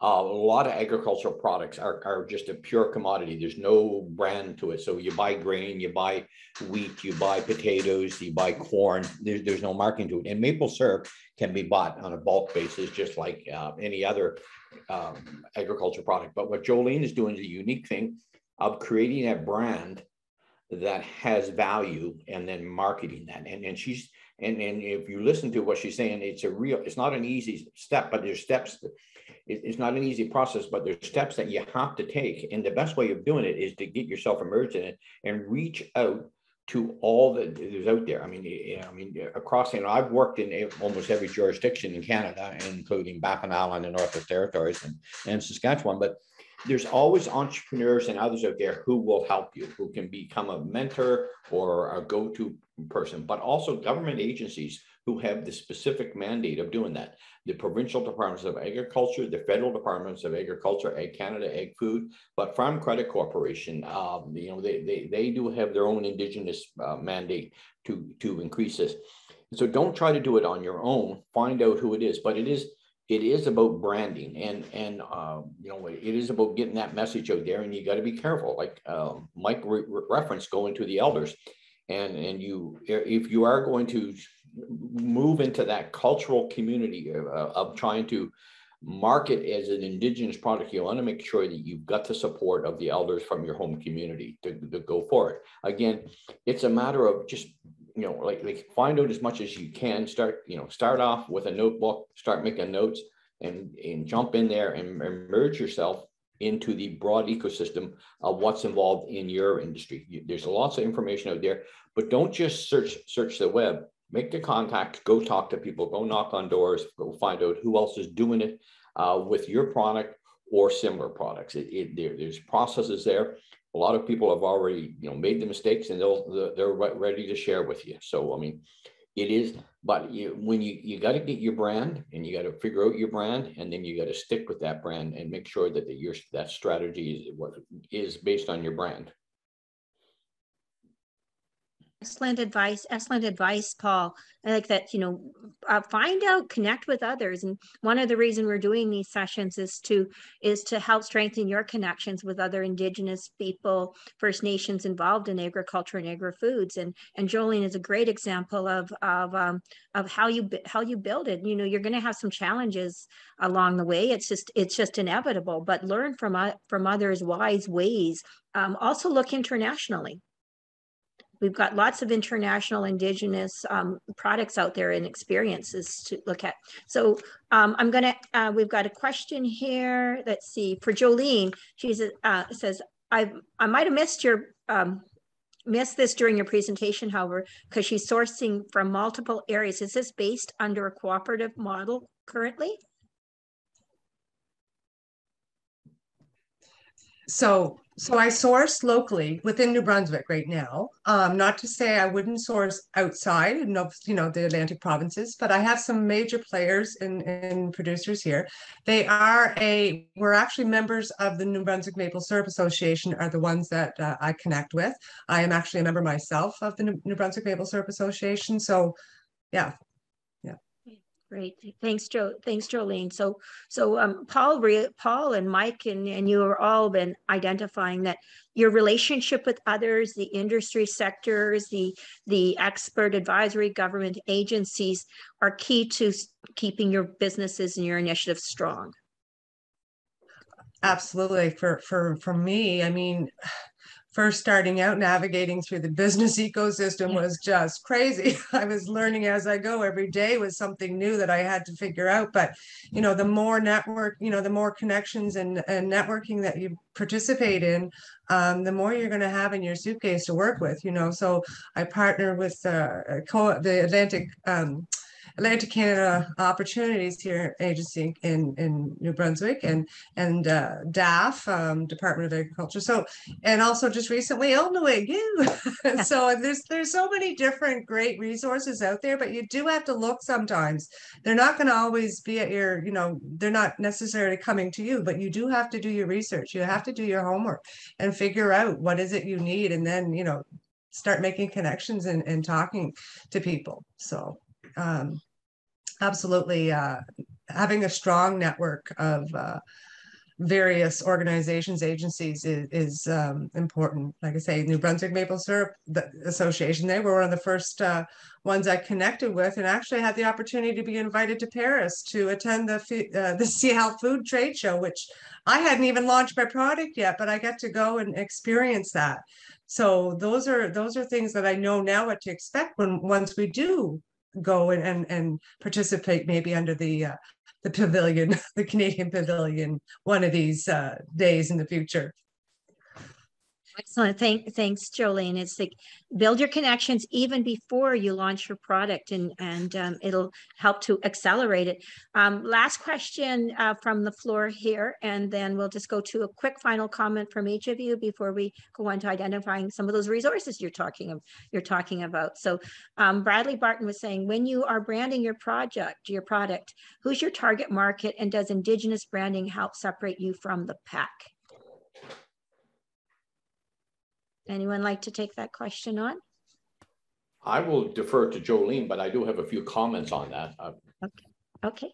uh, a lot of agricultural products are, are just a pure commodity. There's no brand to it. So you buy grain, you buy wheat, you buy potatoes, you buy corn. There's, there's no marketing to it. And maple syrup can be bought on a bulk basis, just like uh, any other um, agriculture product. But what Jolene is doing is a unique thing of creating a brand that has value and then marketing that. And, and she's, and, and if you listen to what she's saying, it's a real, it's not an easy step, but there's steps. It's not an easy process, but there's steps that you have to take. And the best way of doing it is to get yourself immersed in it and reach out to all that is out there. I mean, I mean, across, you know, I've worked in eh, almost every jurisdiction in Canada, including Baffin Island and Northwest Territories and, and Saskatchewan, but there's always entrepreneurs and others out there who will help you, who can become a mentor or a go-to person, but also government agencies who have the specific mandate of doing that. The provincial departments of agriculture, the federal departments of agriculture, Ag Canada, Ag Food, but Farm Credit Corporation, um, you know, they, they, they do have their own indigenous uh, mandate to, to increase this. So don't try to do it on your own, find out who it is, but it is, it is about branding and, and, uh, you know, it is about getting that message out there and you got to be careful, like, um, Mike re- re- referenced going to the elders. And, and you, if you are going to move into that cultural community of, uh, of trying to market as an indigenous product, you want to make sure that you've got the support of the elders from your home community to, to go forward. Again, it's a matter of just, you know, like, like find out as much as you can, start, you know, start off with a notebook, start making notes and, and jump in there and immerse yourself into the broad ecosystem of what's involved in your industry. There's lots of information out there, but don't just search, search the web. Make the contact, go talk to people, go knock on doors, go find out who else is doing it uh, with your product or similar products. It, it, there, there's processes there. A lot of people have already, you know, made the mistakes and they'll, they're- ready to share with you. So, I mean, it is, but you, when you, you got to get your brand and you got to figure out your brand and then you got to stick with that brand and make sure that the, your, that strategy is what is based on your brand. Excellent advice, excellent advice, Paul. I like that, you know, uh, find out, connect with others. And one of the reason we're doing these sessions is to is to help strengthen your connections with other Indigenous people, First Nations involved in agriculture and agri-foods. And and Jolene is a great example of of um, of how you how you build it. You know, you're going to have some challenges along the way. It's just it's just inevitable. But learn from o- from others' wise ways. Um, also look internationally. We've got lots of international indigenous um, products out there and experiences to look at. So um, I'm gonna, uh, we've got a question here. Let's see, for Jolene, she uh, says, I I might have missed your um, missed this during your presentation, however, because she's sourcing from multiple areas. Is this based under a cooperative model currently? So So I source locally within New Brunswick right now. Um, not to say I wouldn't source outside of you know the Atlantic provinces, but I have some major players and, producers here. They are a we're actually members of the New Brunswick Maple Syrup Association are the ones that uh, I connect with. I am actually a member myself of the New Brunswick Maple Syrup Association. So yeah, Great, thanks, Joe. Thanks, Jolene. So, so um, Paul, Paul, and Mike, and and you have all been identifying that your relationship with others, the industry sectors, the the expert advisory government agencies are key to keeping your businesses and your initiatives strong. Absolutely. For for for me, I mean first starting out navigating through the business ecosystem was just crazy. I was learning as I go every day was something new that I had to figure out. But you know, the more network, you know, the more connections and, and networking that you participate in, um, the more you're going to have in your suitcase to work with. You know, so I partner with uh, the Atlantic. Um, Atlantic Canada Opportunities here agency in, in New Brunswick and and uh, DAF um, Department of Agriculture. So and also just recently Ulnooweg. so there's there's so many different great resources out there, but you do have to look sometimes. They're not going to always be at your you know they're not necessarily coming to you, but you do have to do your research. You have to do your homework and figure out what is it you need, and then you know start making connections and, and talking to people. So um, absolutely uh, having a strong network of uh, various organizations, agencies is, is um, important. Like I say, New Brunswick Maple Syrup the Association, they were one of the first uh, ones I connected with and actually had the opportunity to be invited to Paris to attend the, uh, the SIAL Food Trade Show, which I hadn't even launched my product yet, but I got to go and experience that. So those are those are things that I know now what to expect when once we do go and and, and participate maybe under the uh, the pavilion, the Canadian pavilion, one of these uh, days in the future. Excellent. Thank, thanks, Jolene. It's like build your connections even before you launch your product, and and um, it'll help to accelerate it. Um, last question uh, from the floor here, and then we'll just go to a quick final comment from each of you before we go on to identifying some of those resources you're talking of, you're talking about. So, um, Bradley Barton was saying, when you are branding your project, your product, who's your target market, and does Indigenous branding help separate you from the pack? Anyone like to take that question on? I will defer to Jolene, but I do have a few comments on that. Uh, okay. Okay.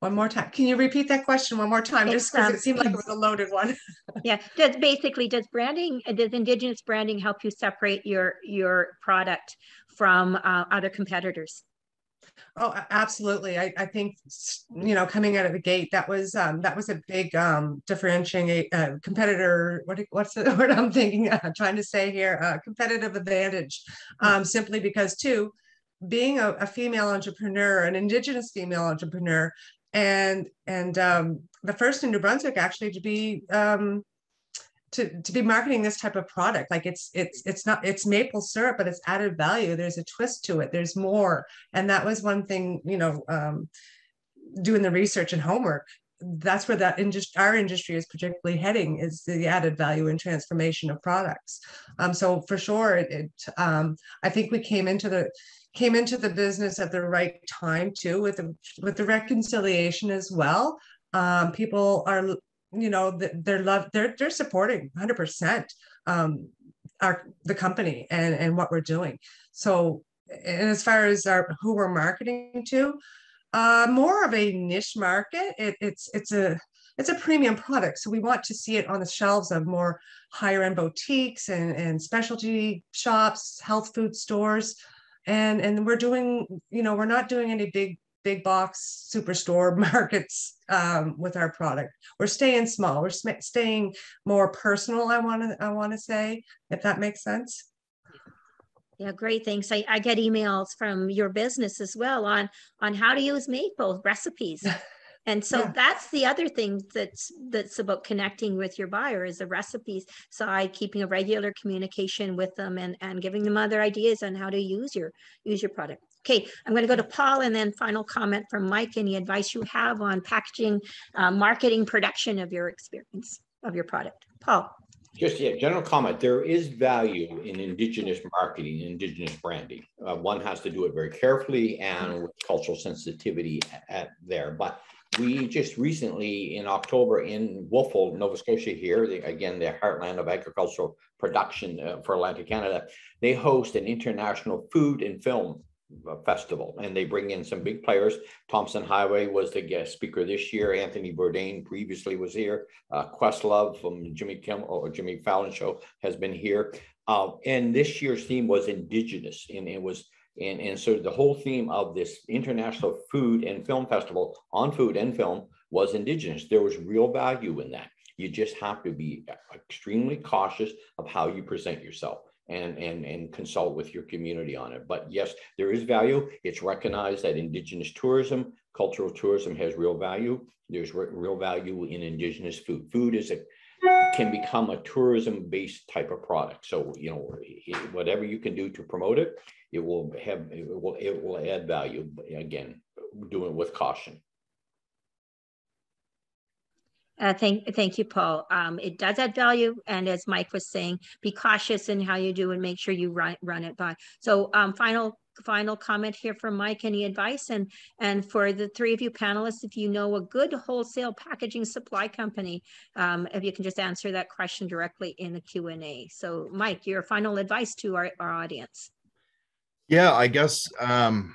One more time. Can you repeat that question one more time, just because um, it seemed like it was a loaded one? yeah. Does basically does branding does Indigenous branding help you separate your your product from uh, other competitors? Oh, absolutely. I, I think you know coming out of the gate that was um, that was a big um, differentiating uh, competitor. What what's the word I'm thinking? Uh, trying to say here, uh, competitive advantage. Hmm. Um, simply because too, being a, a, female entrepreneur, an Indigenous female entrepreneur, and and um, the first in New Brunswick actually to be um, to, to be marketing this type of product. Like it's it's it's not it's maple syrup but it's added value. There's a twist to it. There's more. And that was one thing you know um, doing the research and homework that's where that industry our industry is particularly heading is the added value and transformation of products. Um, so for sure it, it um, i think we came into the came into the business at the right time too with the with the reconciliation as well. Um, people are you know they're love they're they're supporting 100% um our the company and and what we're doing. So and as far as our who we're marketing to uh more of a niche market it, it's it's a it's a premium product. So we want to see it on the shelves of more higher end boutiques and and specialty shops health food stores. And and we're doing you know we're not doing any big big box superstore markets um, with our product. We're staying small. We're staying more personal. I want to I want to say if that makes sense. Yeah, great. Thanks. I, I get emails from your business as well on on how to use maple recipes. And so Yeah. that's the other thing that's that's about connecting with your buyer is the recipes side, keeping a regular communication with them and, and giving them other ideas on how to use your use your product. Okay, I'm going to go to Paul and then final comment from Mike. Any advice you have on packaging, uh, marketing, production of your experience of your product? Paul. Just yeah, general comment. There is value in indigenous marketing, indigenous branding. Uh, one has to do it very carefully and with cultural sensitivity at, at there. But we just recently in October in Wolfville, Nova Scotia, here the, again the heartland of agricultural production uh, for Atlantic Canada, they host an international food and film festival. And they bring in some big players. Tomson Highway was the guest speaker this year. Anthony bourdain previously was here. Uh, questlove from jimmy kimmel or jimmy fallon show has been here. Uh, and this year's theme was indigenous and it was and, and so the whole theme of this international food and film festival on food and film was indigenous. There was real value in that. You just have to be extremely cautious of how you present yourself and, and, and consult with your community on it. But yes, there is value. It's recognized that indigenous tourism, cultural tourism has real value. There's re real value in indigenous food. Food is a can become a tourism based type of product. So, you know, whatever you can do to promote it, it will have, it will, it will add value. Again, do it with caution. Uh, thank, thank you, Paul. Um, it does add value, and as Mike was saying, be cautious in how you do and make sure you run run it by. So, um, final final comment here from Mike. Any advice? And and for the three of you panelists, if you know a good wholesale packaging supply company, um, if you can just answer that question directly in the Q and A. So, Mike, your final advice to our, our audience. Yeah, I guess. Um,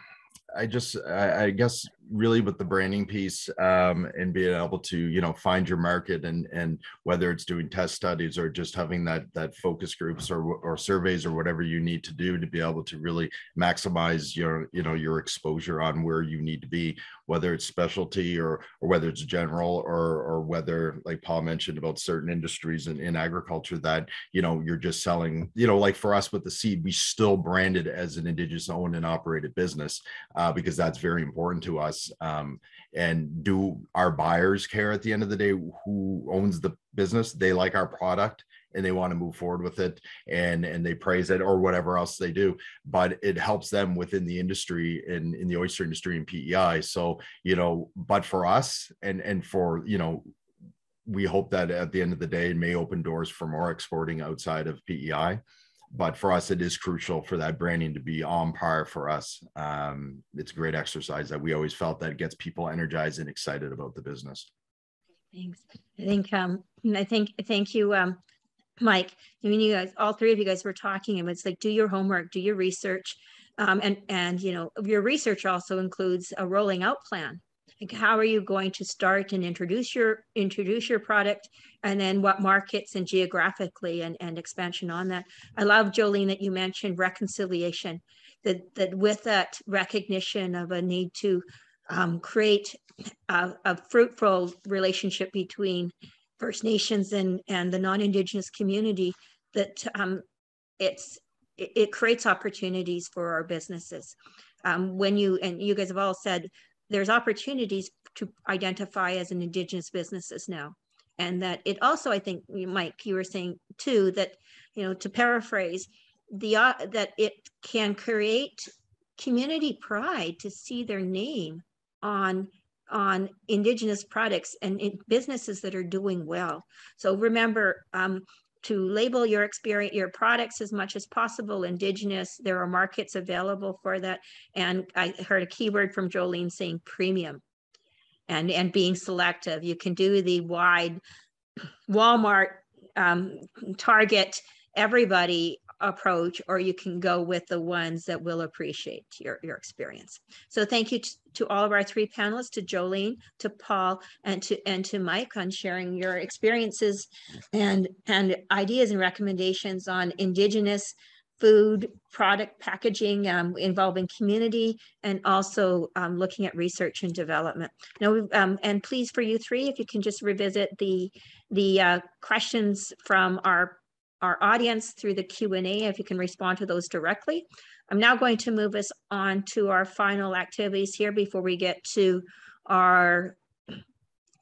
I just, I, I guess, really with the branding piece um, and being able to you know find your market and and whether it's doing test studies or just having that that focus groups or or surveys or whatever you need to do to be able to really maximize your you know your exposure on where you need to be whether it's specialty or or whether it's general or or whether like paul mentioned about certain industries in, in agriculture that you know you're just selling you know like for us with the seed we still branded as an indigenous owned and operated business uh, because that's very important to us um, and do our buyers care at the end of the day who owns the business? They like our product and they want to move forward with it and and they praise it or whatever else they do but it helps them within the industry in in the oyster industry and pei so you know but for us and and for you know we hope that at the end of the day it may open doors for more exporting outside of pei but for us it is crucial for that branding to be on par for us. Um, it's a great exercise that we always felt that gets people energized and excited about the business. Thanks. I think um i think thank you um mike. I mean you guys all three of you guys were talking and it's like do your homework do your research. Um, and and you know your research also includes a rolling out plan like how are you going to start and introduce your introduce your product? And then what markets and geographically and, and expansion on that? I love jolene that you mentioned reconciliation that that with that recognition of a need to um, create a, a, fruitful relationship between first nations and and the non-indigenous community that um, it's it, creates opportunities for our businesses. Um, when you and you guys have all said there's opportunities to identify as an indigenous businesses now. And that it also i think mike you were saying too that you know to paraphrase the uh, that it can create community pride to see their name on on indigenous products and businesses that are doing well. So remember um, to label your experience your products as much as possible indigenous there are markets available for that. And i heard a keyword from jolene saying premium. And and being selective. You can do the wide walmart um, target everybody approach or you can go with the ones that will appreciate your, your experience. So thank you to, to all of our three panelists, to Jolene, to Paul, and to and to Mike on sharing your experiences and, and ideas and recommendations on Indigenous food product packaging um, involving community and also um, looking at research and development. Now, um, and please for you three, if you can just revisit the the uh, questions from our our audience through the Q&A if you can respond to those directly. I'm now going to move us on to our final activities here before we get to our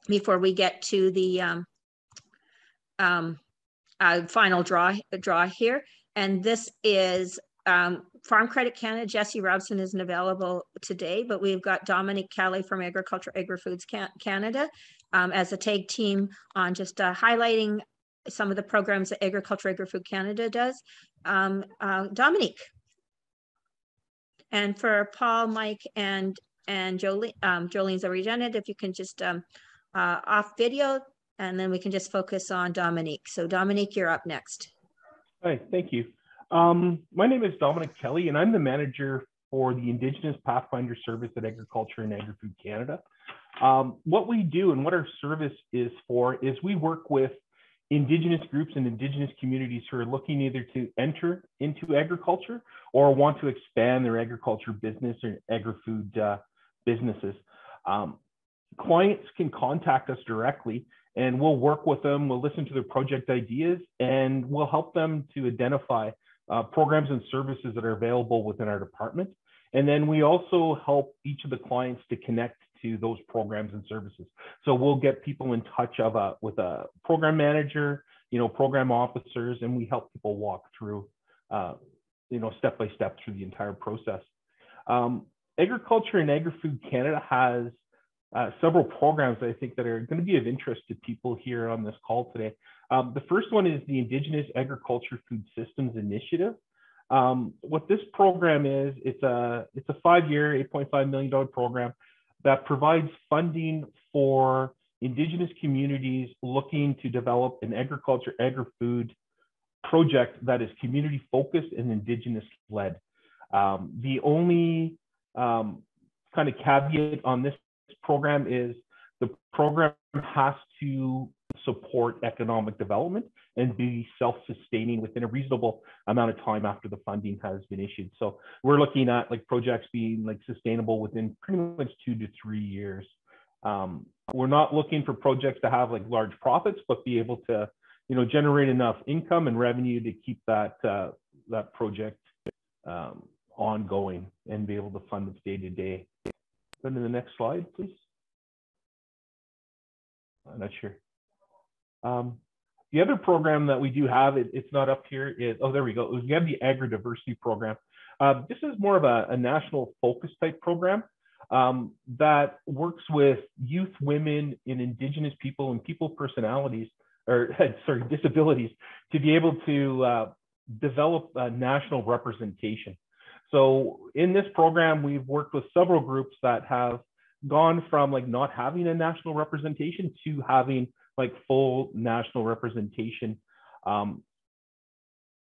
before we get to the um, um, uh, final draw draw here. And this is um, Farm Credit Canada. Jesse Robson isn't available today, but we've got Dominic Kelly from Agriculture Agri-Foods Can Canada um, as a tag team on just uh, highlighting some of the programs that Agriculture Agri-Food Canada does. Um, uh, Dominique. And for Paul, Mike, and and Jolene, um, Jolene's already done it. If you can just um, uh, off video, and then we can just focus on Dominique. So Dominique, you're up next. Hi, thank you. Um, my name is Dominic Kelly, and I'm the manager for the Indigenous Pathfinder Service at Agriculture and Agri-Food Canada. Um, what we do and what our service is for is we work with Indigenous groups and Indigenous communities who are looking either to enter into agriculture or want to expand their agriculture business or agri-food uh, businesses. Um, clients can contact us directly and we'll work with them, we'll listen to their project ideas, and we'll help them to identify uh, programs and services that are available within our department. And then we also help each of the clients to connect to those programs and services. So we'll get people in touch of a, with a program manager, you know, program officers, and we help people walk through, uh, you know, step by step through the entire process. Um, Agriculture and Agri-Food Canada has uh, several programs I think that are going to be of interest to people here on this call today. Um, the first one is the Indigenous Agriculture Food Systems Initiative. Um, what this program is, it's a it's a five-year, 8.5 million dollar program that provides funding for Indigenous communities looking to develop an agriculture agri-food project that is community focused and Indigenous led. Um, the only um, kind of caveat on this program is the program has to support economic development and be self-sustaining within a reasonable amount of time after the funding has been issued. So we're looking at like projects being like sustainable within pretty much two to three years. Um, we're not looking for projects to have like large profits, but be able to, you know, generate enough income and revenue to keep that uh, that project um, ongoing and be able to fund its day to day. Go to the next slide, please. I'm not sure. Um, the other program that we do have, it, it's not up here, is, oh, there we go. We have the agri-diversity program. Uh, this is more of a, a, national focus type program um, that works with youth, women, and indigenous people and people personalities, or sorry, disabilities, to be able to uh, develop national representation. So in this program, we've worked with several groups that have gone from like not having a national representation to having like full national representation. Um,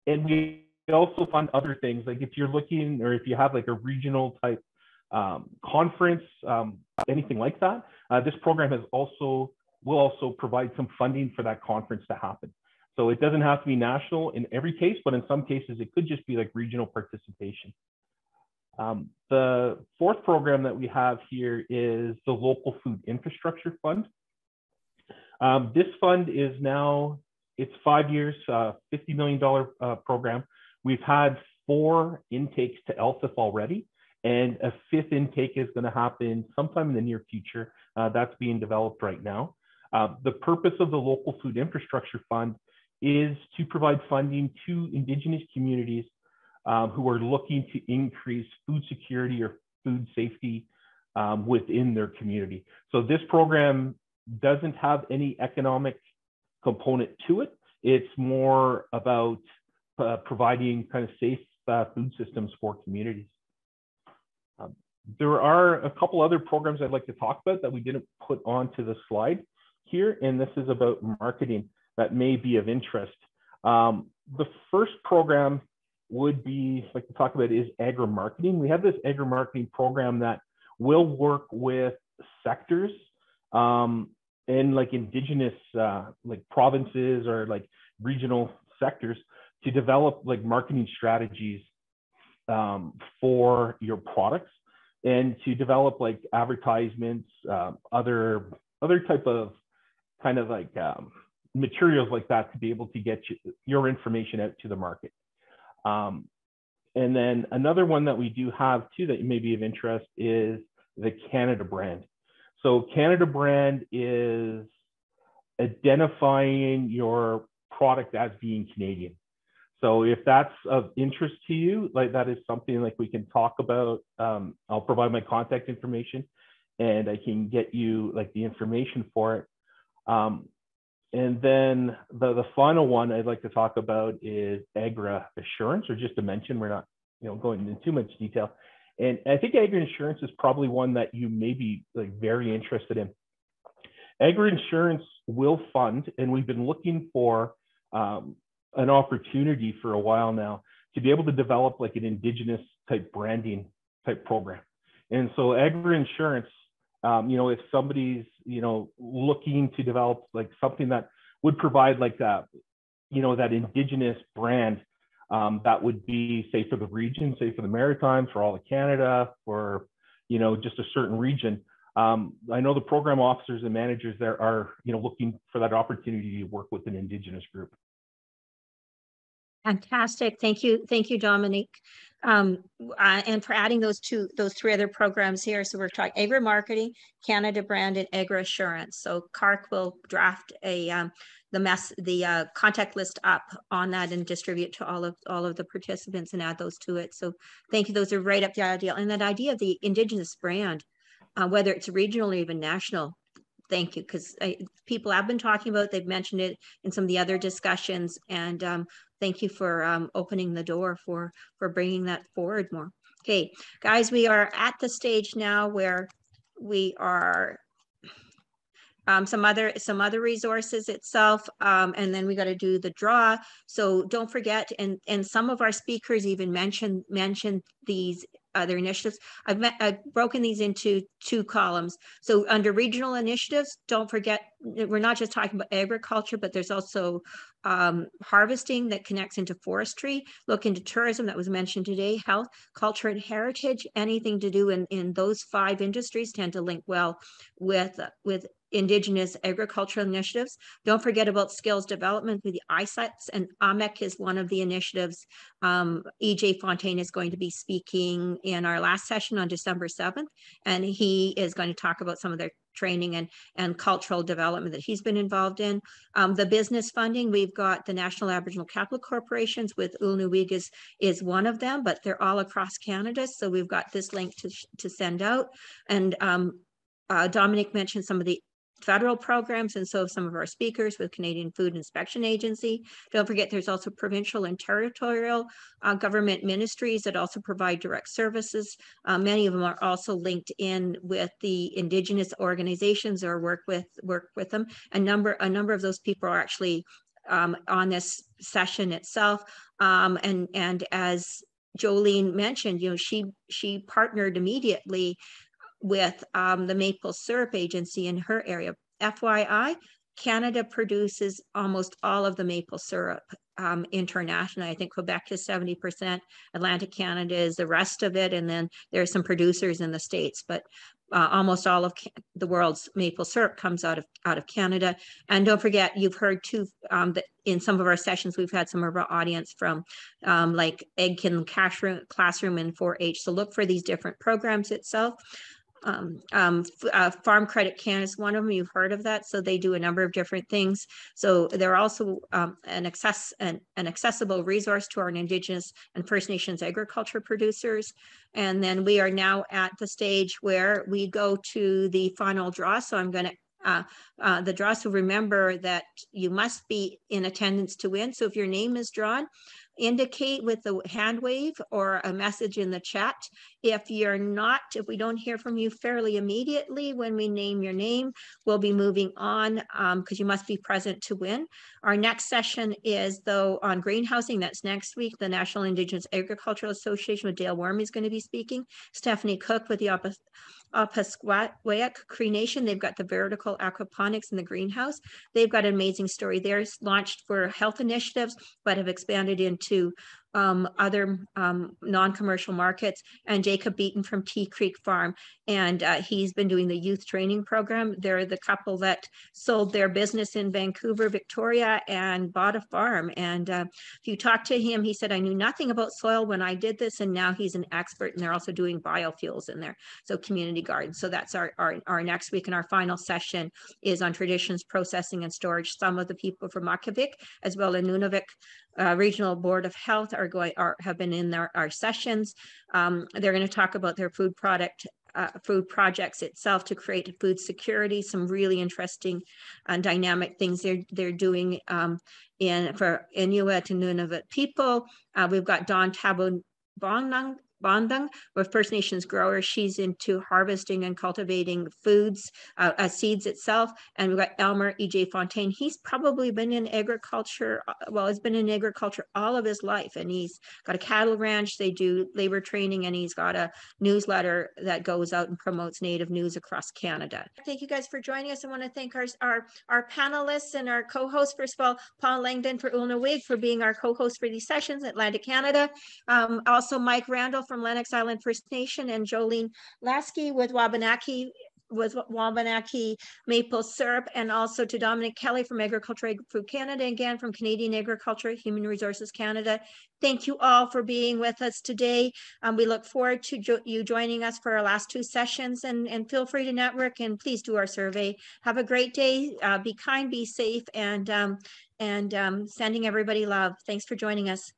and we also fund other things like if you're looking or if you have like a regional type um, conference, um, anything like that, uh, this program has also will also provide some funding for that conference to happen. So it doesn't have to be national in every case, but in some cases it could just be like regional participation. Um, the fourth program that we have here is the Local Food Infrastructure Fund. Um, this fund is now, it's five years, uh, $50 million uh, program. We've had four intakes to LFIF already, and a fifth intake is going to happen sometime in the near future. Uh, that's being developed right now. Uh, the purpose of the Local Food Infrastructure Fund is to provide funding to Indigenous communities um, who are looking to increase food security or food safety um, within their community. So this program doesn't have any economic component to it. It's more about uh, providing kind of safe uh, food systems for communities. Um, there are a couple other programs I'd like to talk about that we didn't put onto the slide here, and this is about marketing that may be of interest. Um, the first program would be like to talk about is agri marketing. We have this agri marketing program that will work with sectors um, in like indigenous uh, like provinces or like regional sectors to develop like marketing strategies um, for your products and to develop like advertisements, uh, other other type of kind of like um, materials like that to be able to get you, your information out to the market. Um, and then another one that we do have too that may be of interest is the Canada brand. So Canada brand is identifying your product as being Canadian. So if that's of interest to you, like that is something like we can talk about. Um, I'll provide my contact information and I can get you like the information for it. Um, and then the, the final one I'd like to talk about is Agri Assurance, or just to mention, we're not you know going into too much detail. And I think agri-assurance is probably one that you may be like very interested in. Agri-assurance will fund, and we've been looking for um, an opportunity for a while now to be able to develop like an indigenous type branding type program. And so agri-assurance, um, you know, if somebody's, you know, looking to develop like something that would provide like that, you know, that indigenous brand um, that would be say for the region, say for the Maritimes, for all of Canada, for, you know, just a certain region. Um, I know the program officers and managers there are, you know, looking for that opportunity to work with an indigenous group. Fantastic. Thank you. Thank you, Dominique. Um, uh, and for adding those two, those three other programs here. So we're talking agri marketing, Canada brand and agri assurance. So CAHRC will draft a, um, the mess, the uh, contact list up on that and distribute to all of all of the participants and add those to it. So thank you. Those are right up the ideal. And that idea of the indigenous brand, uh, whether it's regional or even national, thank you because people have been talking about they've mentioned it in some of the other discussions and um, thank you for um, opening the door for for bringing that forward more. Okay guys we are at the stage now where we are um, some other some other resources itself um, and then we got to do the draw. So don't forget and and some of our speakers even mentioned mentioned these other initiatives. I've, met, I've broken these into two columns. So under regional initiatives, don't forget, we're not just talking about agriculture, but there's also um, harvesting that connects into forestry, look into tourism that was mentioned today, health, culture and heritage, anything to do in, in those five industries tend to link well with, with Indigenous agricultural initiatives. Don't forget about skills development with the ISETs and AMEC is one of the initiatives. Um, EJ Fontaine is going to be speaking in our last session on December 7th, and he is going to talk about some of their training and, and cultural development that he's been involved in. Um, the business funding, we've got the National Aboriginal Capital Corporations with Ulnooweg is, is one of them, but they're all across Canada. So we've got this link to, to send out. And um, uh, Dominic mentioned some of the federal programs and so some of our speakers with Canadian Food Inspection Agency. Don't forget there's also provincial and territorial uh, government ministries that also provide direct services. Uh, many of them are also linked in with the indigenous organizations or work with work with them. A number a number of those people are actually um, on this session itself. Um, and and as Jolene mentioned, you know, she she partnered immediately with um, the maple syrup agency in her area. FYI, Canada produces almost all of the maple syrup um, internationally. I think Quebec is 70%, Atlantic Canada is the rest of it, and then there are some producers in the States, but uh, almost all of the world's maple syrup comes out of out of Canada. And don't forget, you've heard too um, that in some of our sessions, we've had some of our audience from um, like Ag in Classroom, Classroom and 4-H. So look for these different programs itself um, um, uh, Farm Credit Canada is one of them. You've heard of that. So they do a number of different things. So they're also um, an access an, an accessible resource to our Indigenous and First Nations agriculture producers. And then we are now at the stage where we go to the final draw. So I'm going to uh, uh, the draw. So remember that you must be in attendance to win. So if your name is drawn, indicate with a hand wave or a message in the chat. If you're not, if we don't hear from you fairly immediately when we name your name, we'll be moving on because um, you must be present to win. Our next session is though on greenhousing. That's next week. The National Indigenous Agricultural Association with Dale Worm is going to be speaking. Stephanie Cook with the Opaskwayak Cree Nation. They've got the vertical aquaponics in the greenhouse. They've got an amazing story. They're launched for health initiatives, but have expanded into um, other um, non-commercial markets, and Jacob Beaton from Tea Creek Farm. And uh, he's been doing the youth training program. They're the couple that sold their business in Vancouver, Victoria, and bought a farm. And uh, if you talk to him, he said, I knew nothing about soil when I did this, and now he's an expert. And they're also doing biofuels in there, so community gardens. So that's our, our, our next week. And our final session is on traditions, processing, and storage. Some of the people from Makivik, as well as Nunavik uh, Regional Board of Health are going are have been in their our sessions. Um, they're going to talk about their food product uh, food projects itself to create food security. Some really interesting and dynamic things they're they're doing um, in for Inuit and Nunavut people. Uh, we've got Dawn Tabo Bongnang Bandung with First Nations growers. She's into harvesting and cultivating foods, uh, uh, seeds itself. And we've got Elmer E.J. Fontaine. He's probably been in agriculture, uh, well, he's been in agriculture all of his life. And he's got a cattle ranch. They do labor training and he's got a newsletter that goes out and promotes Native news across Canada. Thank you guys for joining us. I want to thank our, our, our panelists and our co-hosts. First of all, Paul Langdon for Ulnooweg for being our co-host for these sessions, Atlantic Canada. Um, also Mike Randall from Lennox Island First Nation and Jolene Lasky with Wabanaki with Wabanaki maple syrup and also to Dominic Kelly from Agriculture Food Canada, again from Canadian Agriculture, Human Resources Canada. Thank you all for being with us today. Um, we look forward to jo you joining us for our last two sessions and, and feel free to network and please do our survey. Have a great day. Uh, be kind, be safe, and, um, and um, sending everybody love. Thanks for joining us.